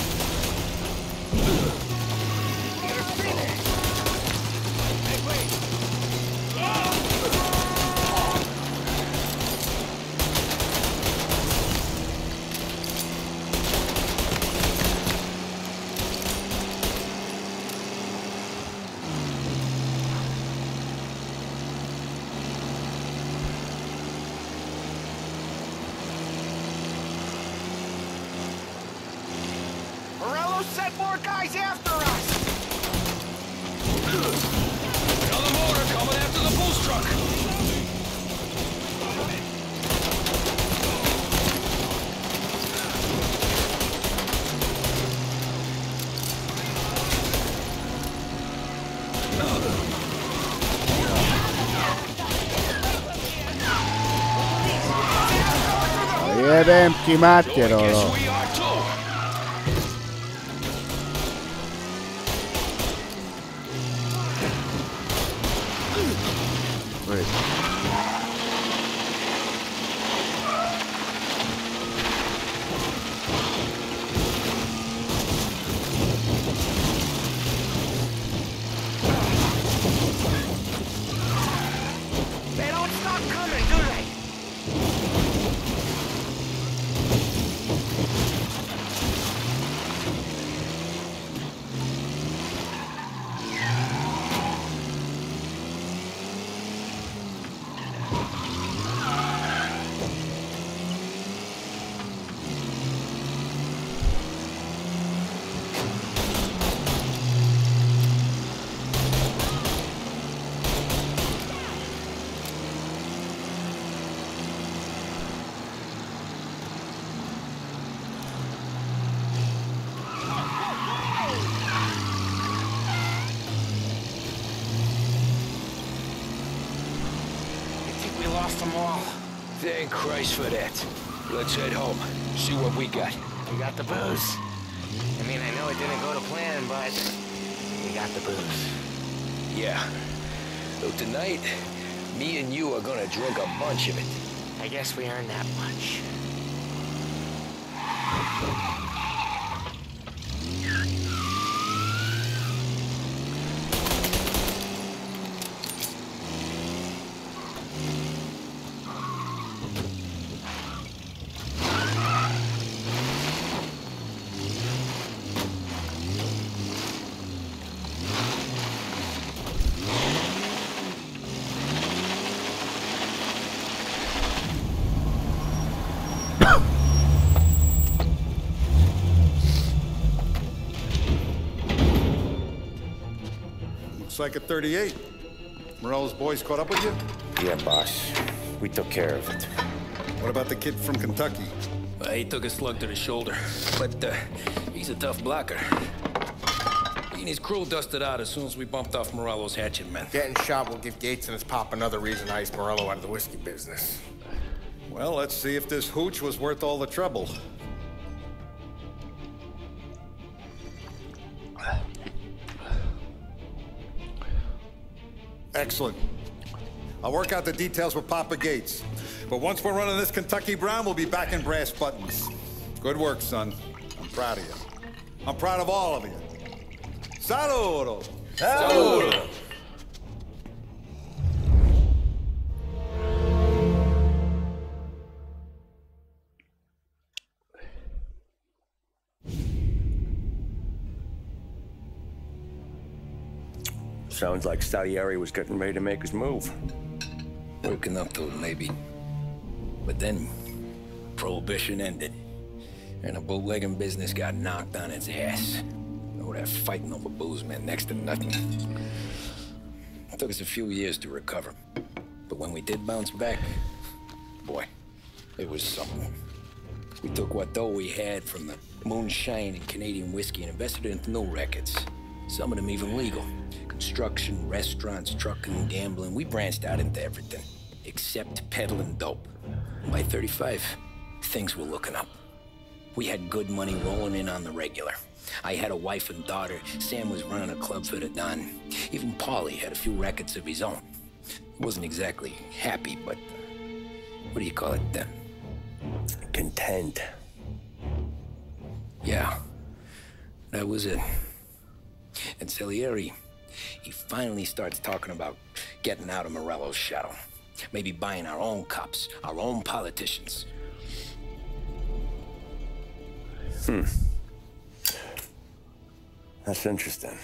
tempi ti matterò. Like a 38. Morello's boys caught up with you? Yeah, boss. We took care of it. What about the kid from Kentucky? Well, he took a slug to the shoulder, but uh, he's a tough blocker. He and his crew dusted out as soon as we bumped off Morello's hatchet men. Getting shot will give Gates and his pop another reason to ice Morello out of the whiskey business. Well, let's see if this hooch was worth all the trouble. Excellent. I'll work out the details with Papa Gates. But once we're running this Kentucky Brown, we'll be back in brass buttons. Good work, son. I'm proud of you. I'm proud of all of you. Saludo! Saludo! Sounds like Salieri was getting ready to make his move. Working up to it, maybe. But then, Prohibition ended. And the bootlegging business got knocked on its ass. Oh, that fighting over booze meant next to nothing. It took us a few years to recover. But when we did bounce back, boy, it was something. We took what dough we had from the moonshine and Canadian whiskey and invested it into new records. Some of them even legal. Construction, restaurants, trucking, gambling. We branched out into everything. Except peddling dope. By 35, things were looking up. We had good money rolling in on the regular. I had a wife and daughter. Sam was running a club for the Don. Even Paulie had a few records of his own. Wasn't exactly happy, but what do you call it then? Content. Yeah, that was it. And Salieri, he finally starts talking about getting out of Morello's shadow. Maybe buying our own cops, our own politicians. Hmm. That's interesting.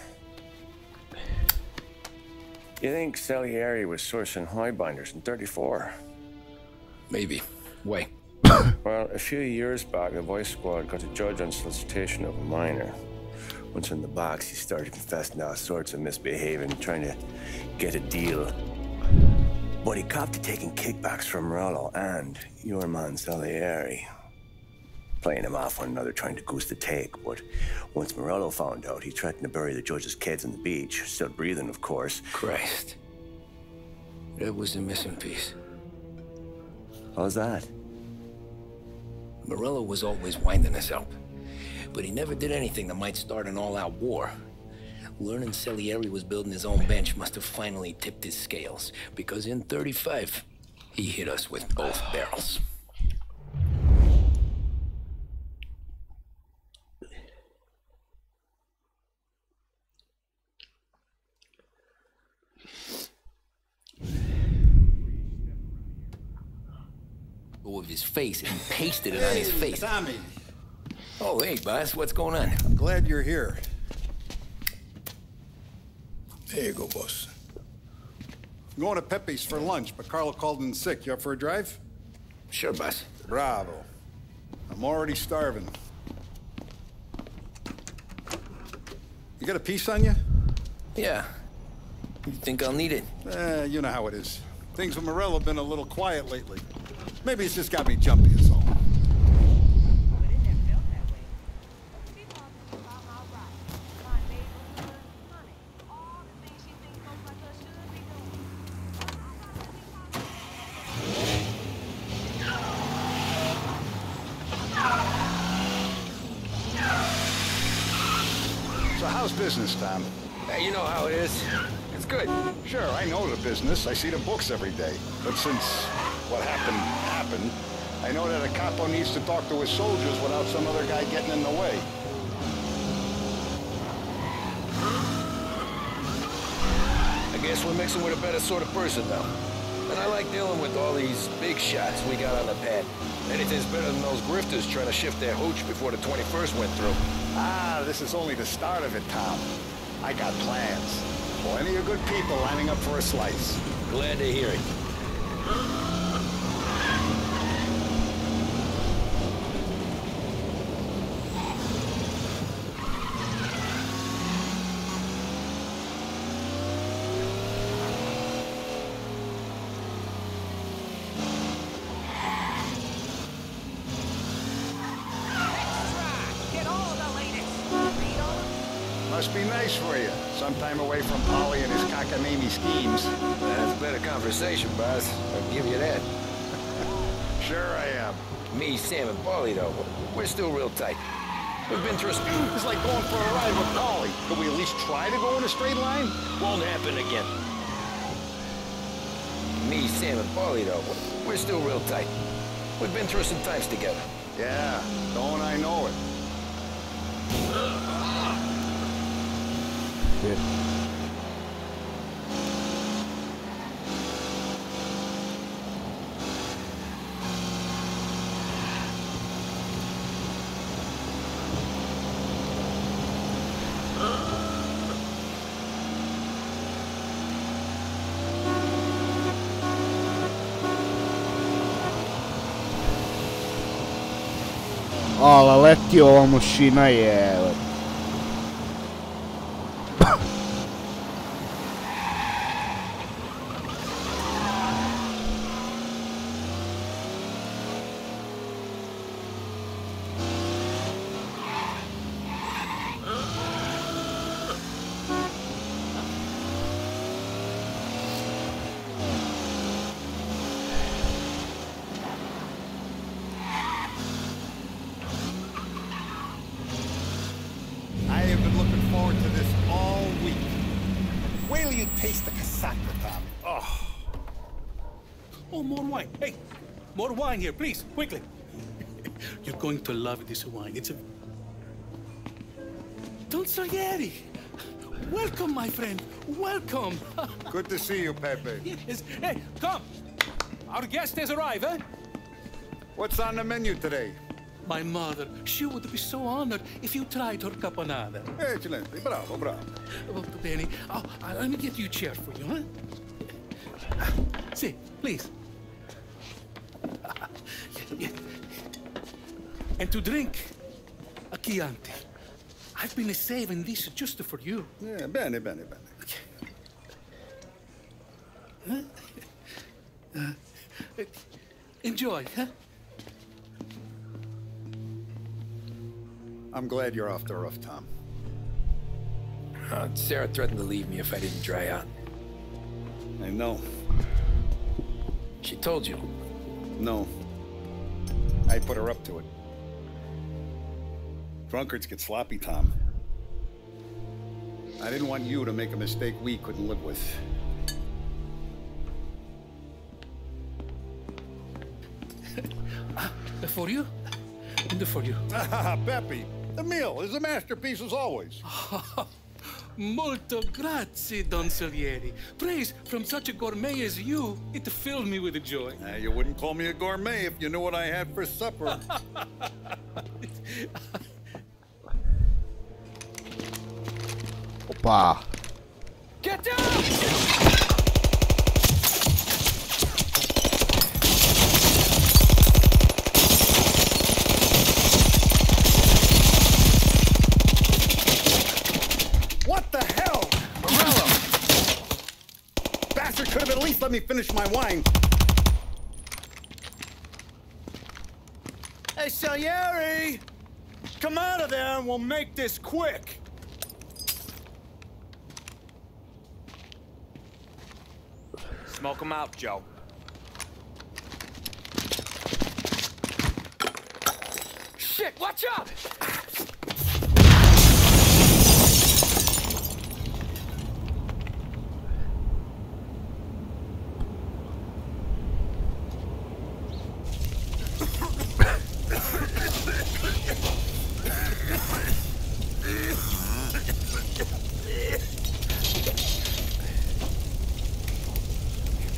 You think Salieri was sourcing highbinders in 34? Maybe. Why? well, a few years back, the voice squad got a judge on solicitation of a minor. Once in the box, he started confessing all sorts of misbehaving, trying to get a deal. But he copped to taking kickbacks from Morello and your man Salieri. Playing him off one another, trying to goose the take. But once Morello found out, he threatened to bury the judge's kids on the beach. Still breathing, of course. Christ. That was the missing piece. How's that? Morello was always winding us up. But he never did anything that might start an all-out war. Learning Salieri was building his own bench must have finally tipped his scales, because in 35, he hit us with both barrels. With his face and pasted it on his face. Tommy. Oh, hey, boss, what's going on? I'm glad you're here. There you go, boss. I'm going to Pepe's for lunch, but Carlo called in sick. You up for a drive? Sure, boss. Bravo. I'm already starving. You got a piece on you? Yeah. You think I'll need it? Eh, you know how it is. Things with Morello have been a little quiet lately. Maybe it's just got me jumpy, is all. So how's business, Tom? Hey, you know how it is. It's good. Sure, I know the business. I see the books every day. But since what happened happened, I know that a capo needs to talk to his soldiers without some other guy getting in the way. I guess we're mixing with a better sort of person now. And I like dealing with all these big shots we got on the pad. Anything's better than those grifters trying to shift their hooch before the 21st went through. Ah, this is only the start of it, Tom. I got plans. Plenty of good people lining up for a slice. Glad to hear it. Get all the latest. Read all of Must be nice for you. Sometime away from Paulie and his cockamamie schemes. That's better conversation, boss. I'll give you that. Sure I am. Me, Sam, and Paulie, though, we're still real tight. We've been through... Some. It's like going for a ride with Paulie. Could we at least try to go in a straight line? Won't happen again. Me, Sam, and Paulie, though, we're still real tight. We've been through some times together. Yeah, don't I know it. Shit. Ala, leti ova mašina je... wine here, please, quickly. You're going to love this wine. It's a. Don Salieri! Welcome, my friend. Welcome. Good to see you, Pepe. yes. Hey, come. Our guest has arrived, eh? What's on the menu today? My mother, she would be so honored if you tried her caponata. Excellent. Bravo, bravo. Molto bene. Oh, uh, let me get you a chair for you, huh? See, please. And to drink, a Chianti. I've been saving this just for you. Yeah, bene, bene, bene. Huh? Uh, enjoy, huh? I'm glad you're off the rough, Tom. Uh, Sarah threatened to leave me if I didn't dry out. I know. She told you. No. I put her up to it. Drunkards get sloppy, Tom. I didn't want you to make a mistake we couldn't live with. For you? And for you. Ah, Pepe, the meal is a masterpiece as always. Molto grazie, Don Salieri. Praise from such a gourmet as you, it filled me with joy. Uh, you wouldn't call me a gourmet if you knew what I had for supper. Opa. Get down! what the hell? Morello! Bastard could have at least let me finish my wine. Hey, Salieri! Come out of there and we'll make this quick. Smoke him out, Joe. Shit, watch out!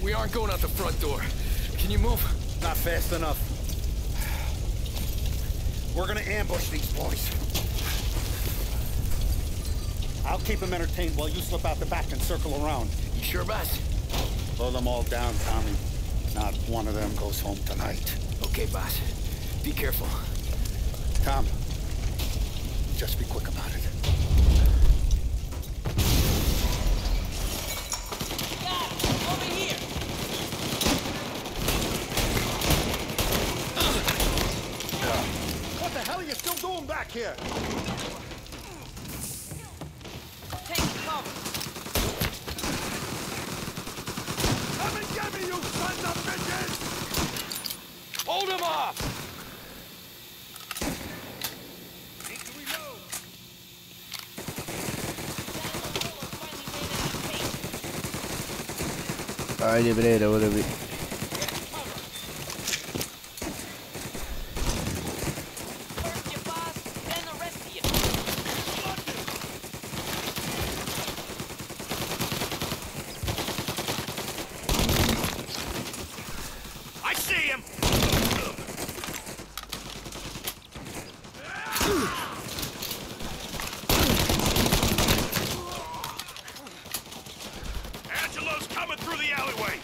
We aren't going out the front door. Can you move? Fast enough. We're gonna ambush these boys. I'll keep them entertained while you slip out the back and circle around. You sure, boss? Blow them all down, Tommy. Not one of them goes home tonight. Okay, boss. Be careful. Tom, just be quick about it. What the hell are you still doing back here? Come and get me, you sons of bitches! Hold him off! Ajde bre, da bude bi... I see him! Angelo's coming through the alleyway!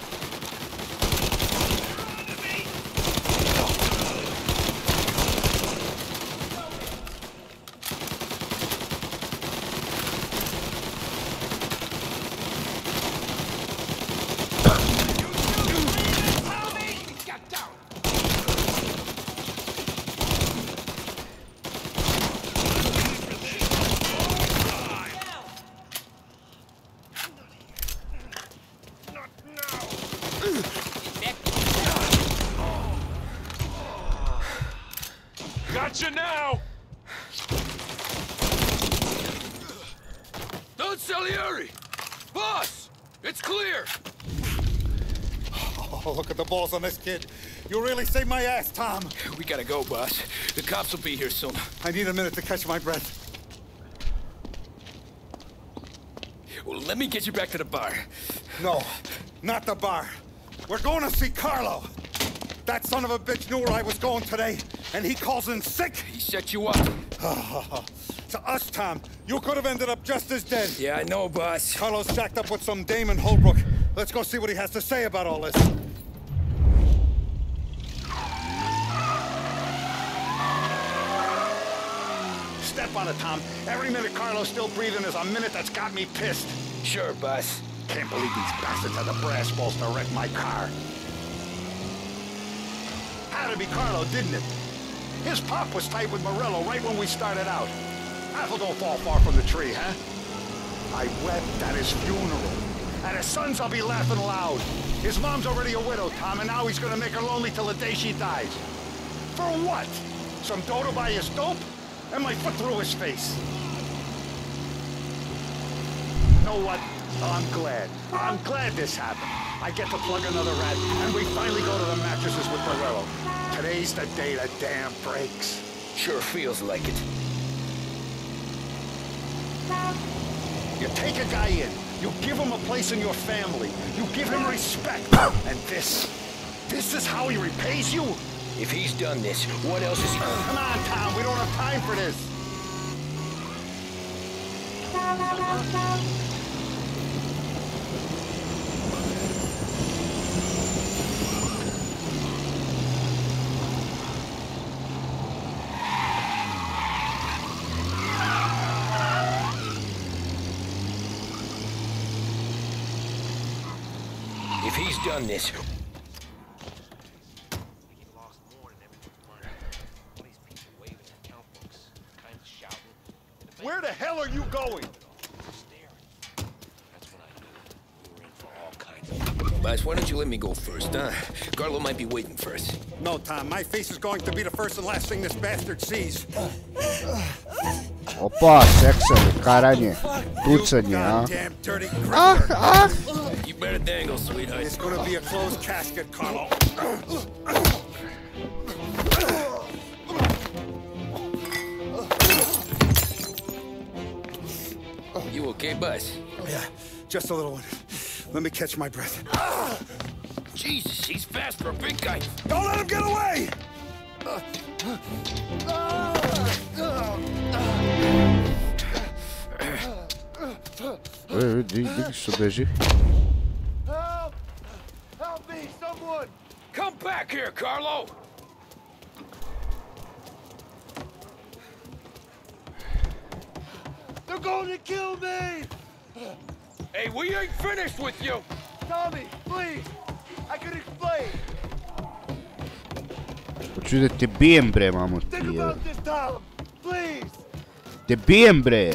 Gotcha now! Don Salieri! Boss! It's clear! Oh, look at the balls on this kid. You really saved my ass, Tom. We gotta go, boss. The cops will be here soon. I need a minute to catch my breath. Well, let me get you back to the bar. No, not the bar. We're going to see Carlo. That son of a bitch knew where I was going today, and he calls in sick. He set you up. to us, Tom, you could have ended up just as dead. Yeah, I know, boss. Carlo's jacked up with some dame in Holbrook. Let's go see what he has to say about all this. On it, Tom. Every minute Carlo's still breathing is a minute that's got me pissed. Sure, boss. Can't believe these bastards had the brass balls to wreck my car. Had to be Carlo, didn't it? His pop was tight with Morello right when we started out. Apple don't fall far from the tree, huh? I wept at his funeral. At his son's, I'll be laughing loud. His mom's already a widow, Tom, and now he's gonna make her lonely till the day she dies. For what? Some dodo by his dope? And my foot through his face. You know what? I'm glad. I'm glad this happened. I get to plug another rat, and we finally go to the mattresses with Morello. Today's the day the dam breaks. Sure feels like it. You take a guy in, you give him a place in your family, you give him respect, and this, this is how he repays you? If he's done this, what else is he... Come on, Tom, we don't have time for this. If he's done this, Where the hell are you going? Boss, why don't you let me go first, huh? Carlo might be waiting for us. No, Tom, my face is going to be the first and last thing this bastard sees. Opa, seksali, karanje, tucanje, a? Goddamn dirty Ah, ah! You better dangle, sweetheart. It's gonna be a closed casket, Carlo. You okay, Buzz? Yeah, just a little one. Let me catch my breath. Jesus, he's fast for a big guy. Don't let him get away! Ej, di, di što beži. Help! Help me, someone! Come back here, Carlo! They're going to kill me! Hey, we ain't finished with you! Tommy, Hoću da te bijem bre, mamo ti. Je. Te bijem bre!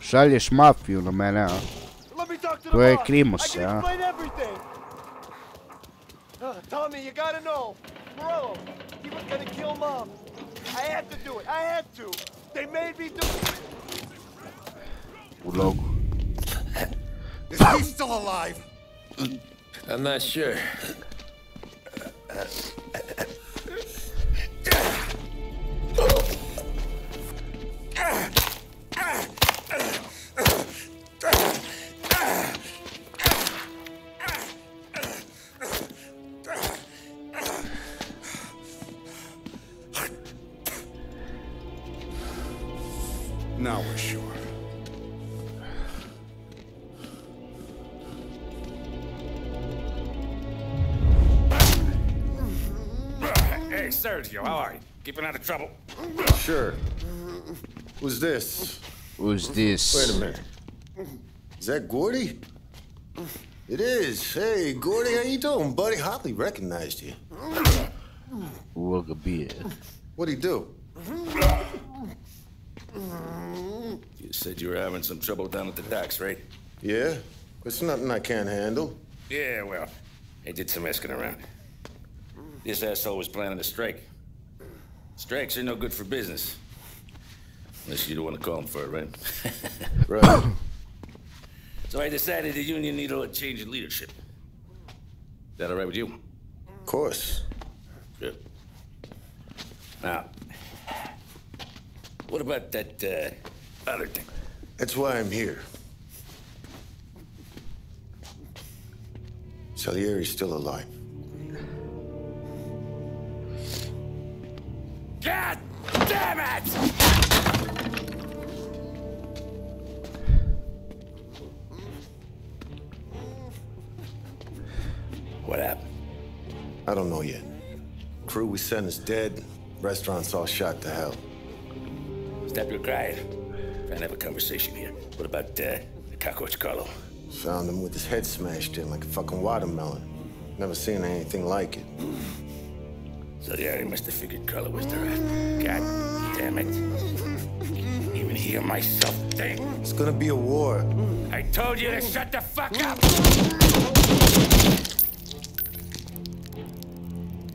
Šalješ mafiju na mene, a? To je krimos, a? Tommy, you gotta know. Morello, he was gonna kill Mom. I had to do it. I had to. They made me do it. U logu. Is he still alive? I'm not sure. You? Keeping out of trouble? Sure. Who's this? Who's this? Wait a minute. Is that Gordy? It is. Hey, Gordy, how you doing, buddy? Hardly recognized you. Look a bije. What'd he do? You said you were having some trouble down at the docks, right? Yeah? It's nothing I can't handle. Yeah, well, I did some asking around. This asshole was planning a strike. Strikes are no good for business. Unless you don't want to call him for it, right? right. So I decided the union needed a change in leadership. Is that all right with you? Of course. Good. Now, what about that uh, other thing? That's why I'm here. Salieri's still alive. God damn it! What happened? I don't know yet. Crew we sent is dead. Restaurant's all shot to hell. Stop your crying. Trying to have a conversation here. What about uh, the cockroach Carlo? Found him with his head smashed in like a fucking watermelon. Never seen anything like it. So yeah, he must have figured Carlo was the rat. God damn it. Even hear myself think. It's gonna be a war. I told you to shut the fuck up!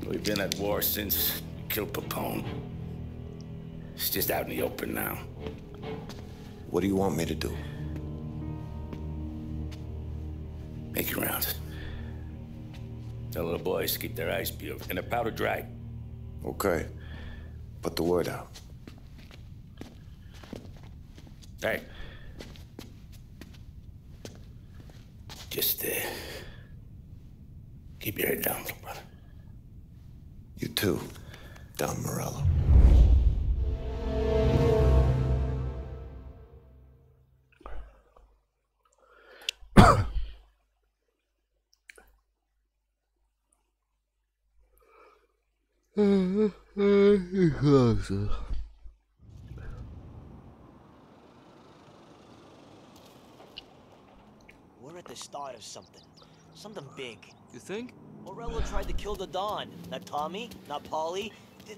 We've been at war since we killed Papone. It's just out in the open now. What do you want me to do? Make your rounds. Tell the boys to keep their eyes peeled and their powder dry. Okay. Put the word out. Hey. Just, uh, keep your head down, little brother. You too, Don Morello. We're at the start of something. Something big. You think? Morello tried to kill the Don. Not Tommy, not Paulie,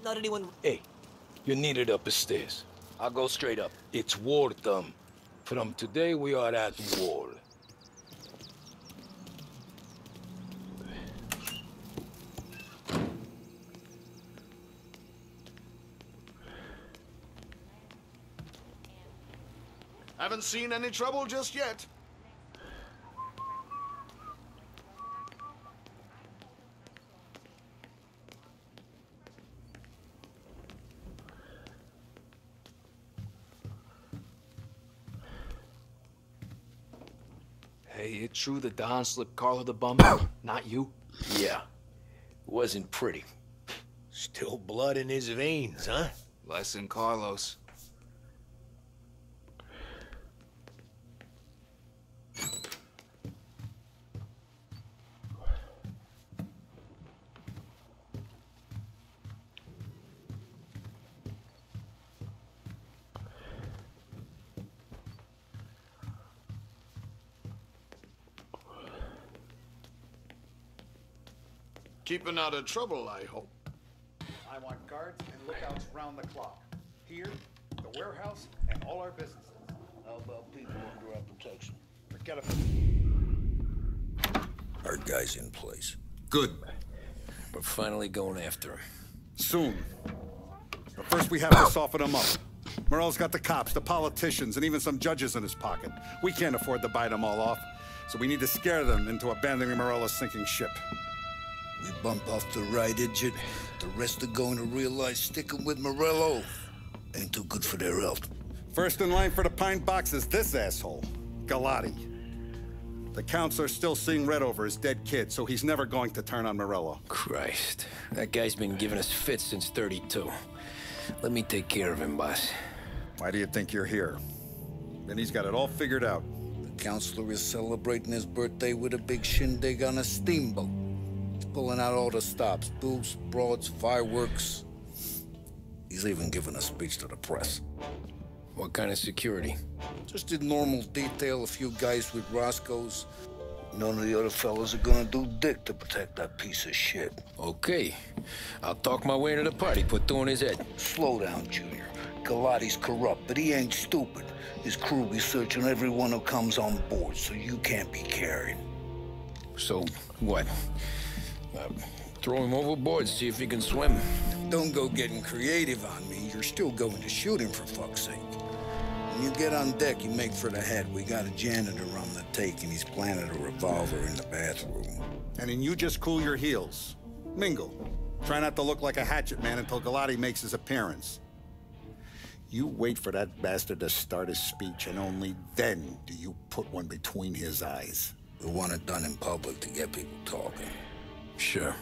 not anyone. Hey, you're needed up the stairs. I'll go straight up. It's war, Thumb. From today, we are at war. Haven't seen any trouble just yet. Hey, it true the Don slipped Carlo the bum? Not you? Yeah. Wasn't pretty. Still blood in his veins, huh? Less than Carlos. Keeping out of trouble, I hope. I want guards and lookouts round the clock. Here, the warehouse, and all our businesses. How about people under our protection? Forget it. Our guy's in place. Good. We're finally going after him. Soon. But first we have to soften him up. Morello's got the cops, the politicians, and even some judges in his pocket. We can't afford to bite them all off, so we need to scare them into abandoning Morello's sinking ship. We bump off the right idiot. The rest are going to realize sticking with Morello ain't too good for their health. First in line for the pine box is this asshole, Galati. The counselor's still seeing red over his dead kid, so he's never going to turn on Morello. Christ. That guy's been giving us fits since 32. Let me take care of him, boss. Why do you think you're here? Then he's got it all figured out. The counselor is celebrating his birthday with a big shindig on a steamboat. Pulling out all the stops, booze, broads, fireworks. He's even giving a speech to the press. What kind of security? Just did normal detail, a few guys with Roscoe's. None of the other fellas are gonna do dick to protect that piece of shit. Okay. I'll talk my way into the party, put two in his head. Slow down, Junior. Galati's corrupt, but he ain't stupid. His crew be searching everyone who comes on board, so you can't be carried. So, what? Uh, throw him overboard, see if he can swim. Don't go getting creative on me. You're still going to shoot him, for fuck's sake. When you get on deck, you make for the head. We got a janitor on the take, and he's planted a revolver in the bathroom. And then you just cool your heels. Mingle. Try not to look like a hatchet man until Galati makes his appearance. You wait for that bastard to start his speech, and only then do you put one between his eyes. We want it done in public to get people talking. Sure.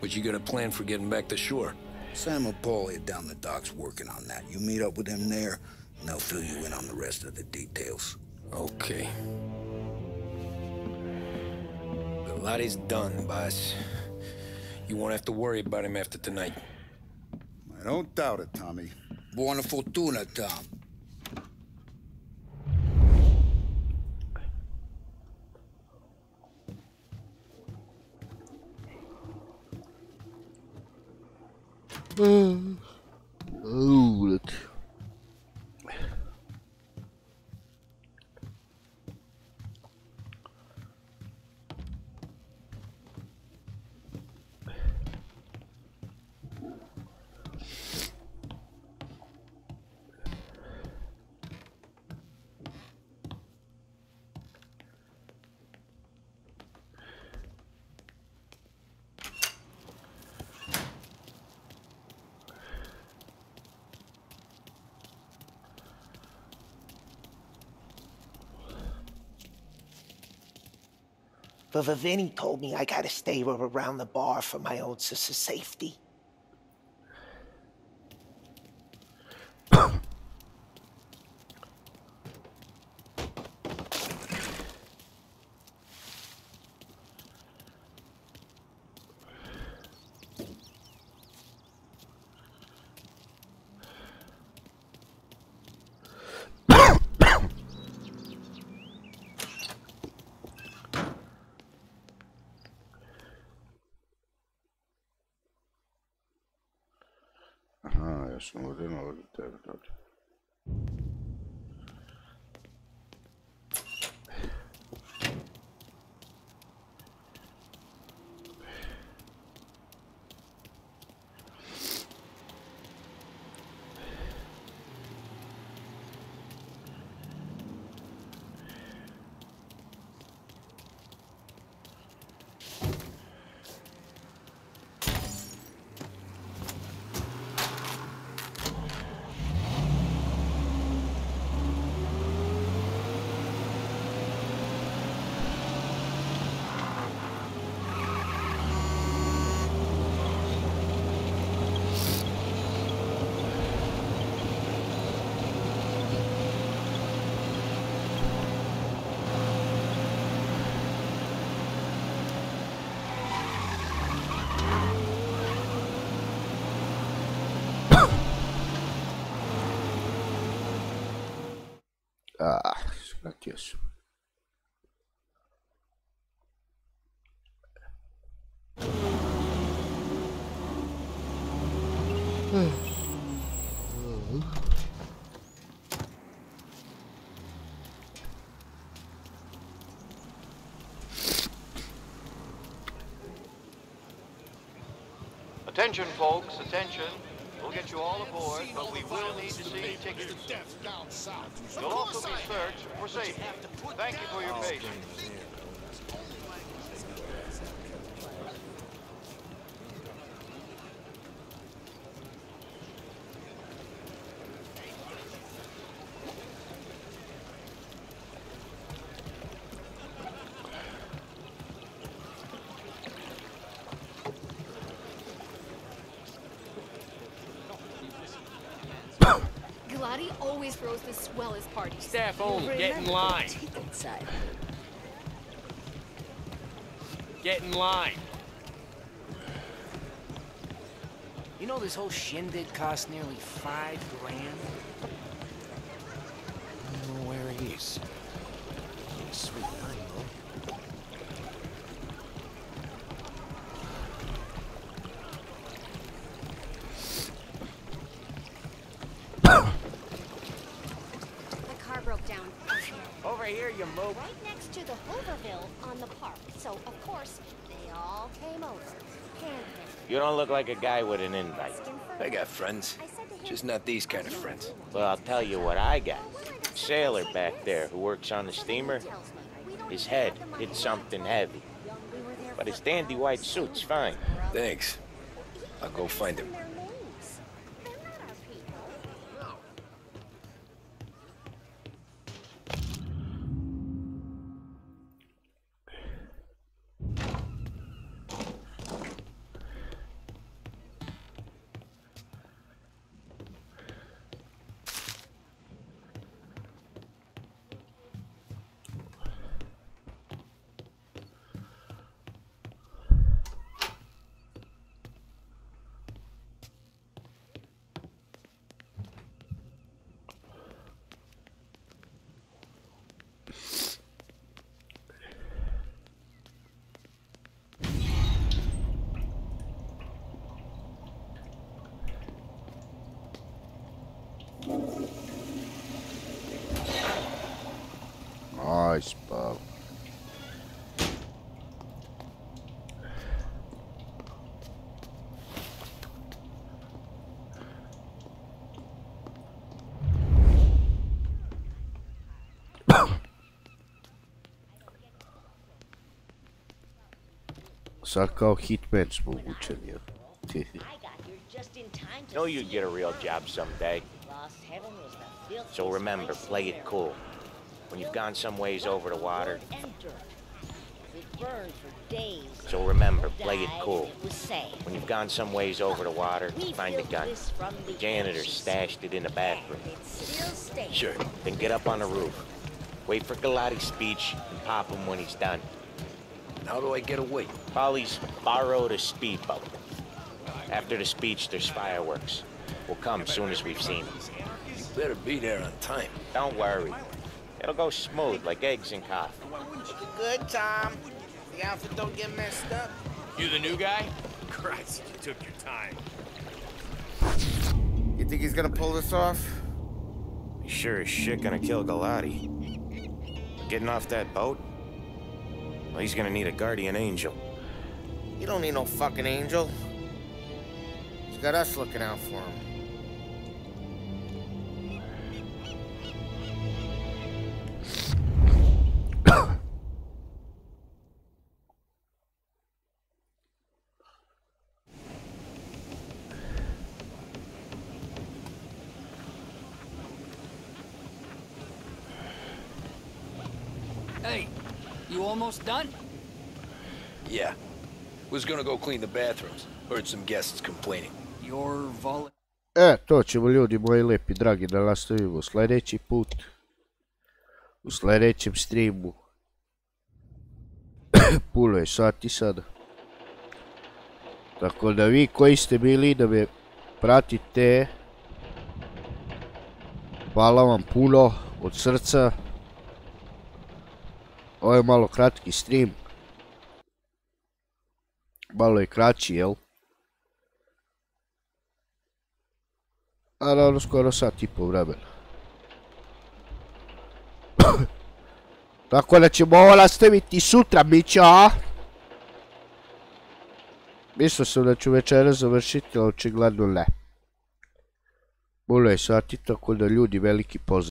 But you got a plan for getting back to shore? Sam and Paulie are down the docks working on that. You meet up with them there, and they'll fill you in on the rest of the details. Okay. The lot is done, boss. You won't have to worry about him after tonight. I don't doubt it, Tommy. Buona fortuna, Tom. Oh, look. But Vivini told me I gotta stay around the bar for my own s- s- safety. Attention, folks, attention. We'll get you all aboard, but we will need to see tickets. You'll also be searched for safety. Thank you for your patience. Galati always throws the swellest parties. Staff only, get in line. Get in line. You know this whole shindig cost nearly five grand? I don't know where he is. Sweet honey, though. The car broke down up here. Over here, you mope. Right next to the Hooverville on the park. So, of course, they all came over. Handpicked. You don't look like a guy with an invite. I got friends. Just not these kind of friends. Well, I'll tell you what I got. Sailor back there who works on the steamer. His head hit something heavy. But his dandy white suit's fine. Thanks. I'll go find him. In time to Know you'd get a real job someday. Lost heaven was the filthiest So remember, play it cool. When you've gone some ways over the water, and dirt. It burned for days. So remember, play it cool. and It was safe. When you've gone some ways over the water, find a built gun. the The janitor stashed it in the bathroom. Still. Sure. Then get up on the roof. Wait for Galati's speech and pop him when he's done. How do I get away? Paulie's borrowed a speedboat. After the speech, there's fireworks. We'll come soon as we've seen him. You better be there on time. Don't worry. It'll go smooth like eggs and coffee. Looking good, Tom. The outfit don't get messed up. You the new guy? Christ, you took your time. You think he's gonna pull this off? He's sure as shit gonna kill Galati. Getting off that boat? Well, he's gonna need a guardian angel. Don't need no fucking angel. He's got us looking out for him. Hey, you almost done? Was gonna go clean the bathrooms. Heard some guests complaining. Your vol... E, to ćemo ljudi moji lepi dragi da nastavimo sljedeći put. U sljedećem streamu. Puno je sati sada. Tako da vi koji ste bili da me pratite. Hvala vam puno od srca. Ovo je malo kratki stream. Malo je kraći, jel? A naravno skoro sat i po vremena. Tako da ćemo ovo nastaviti sutra, Mića, a? Mislio sam da ću večera završiti, ali očigledno ne. Puno je sati, tako da ljudi veliki pozdrav.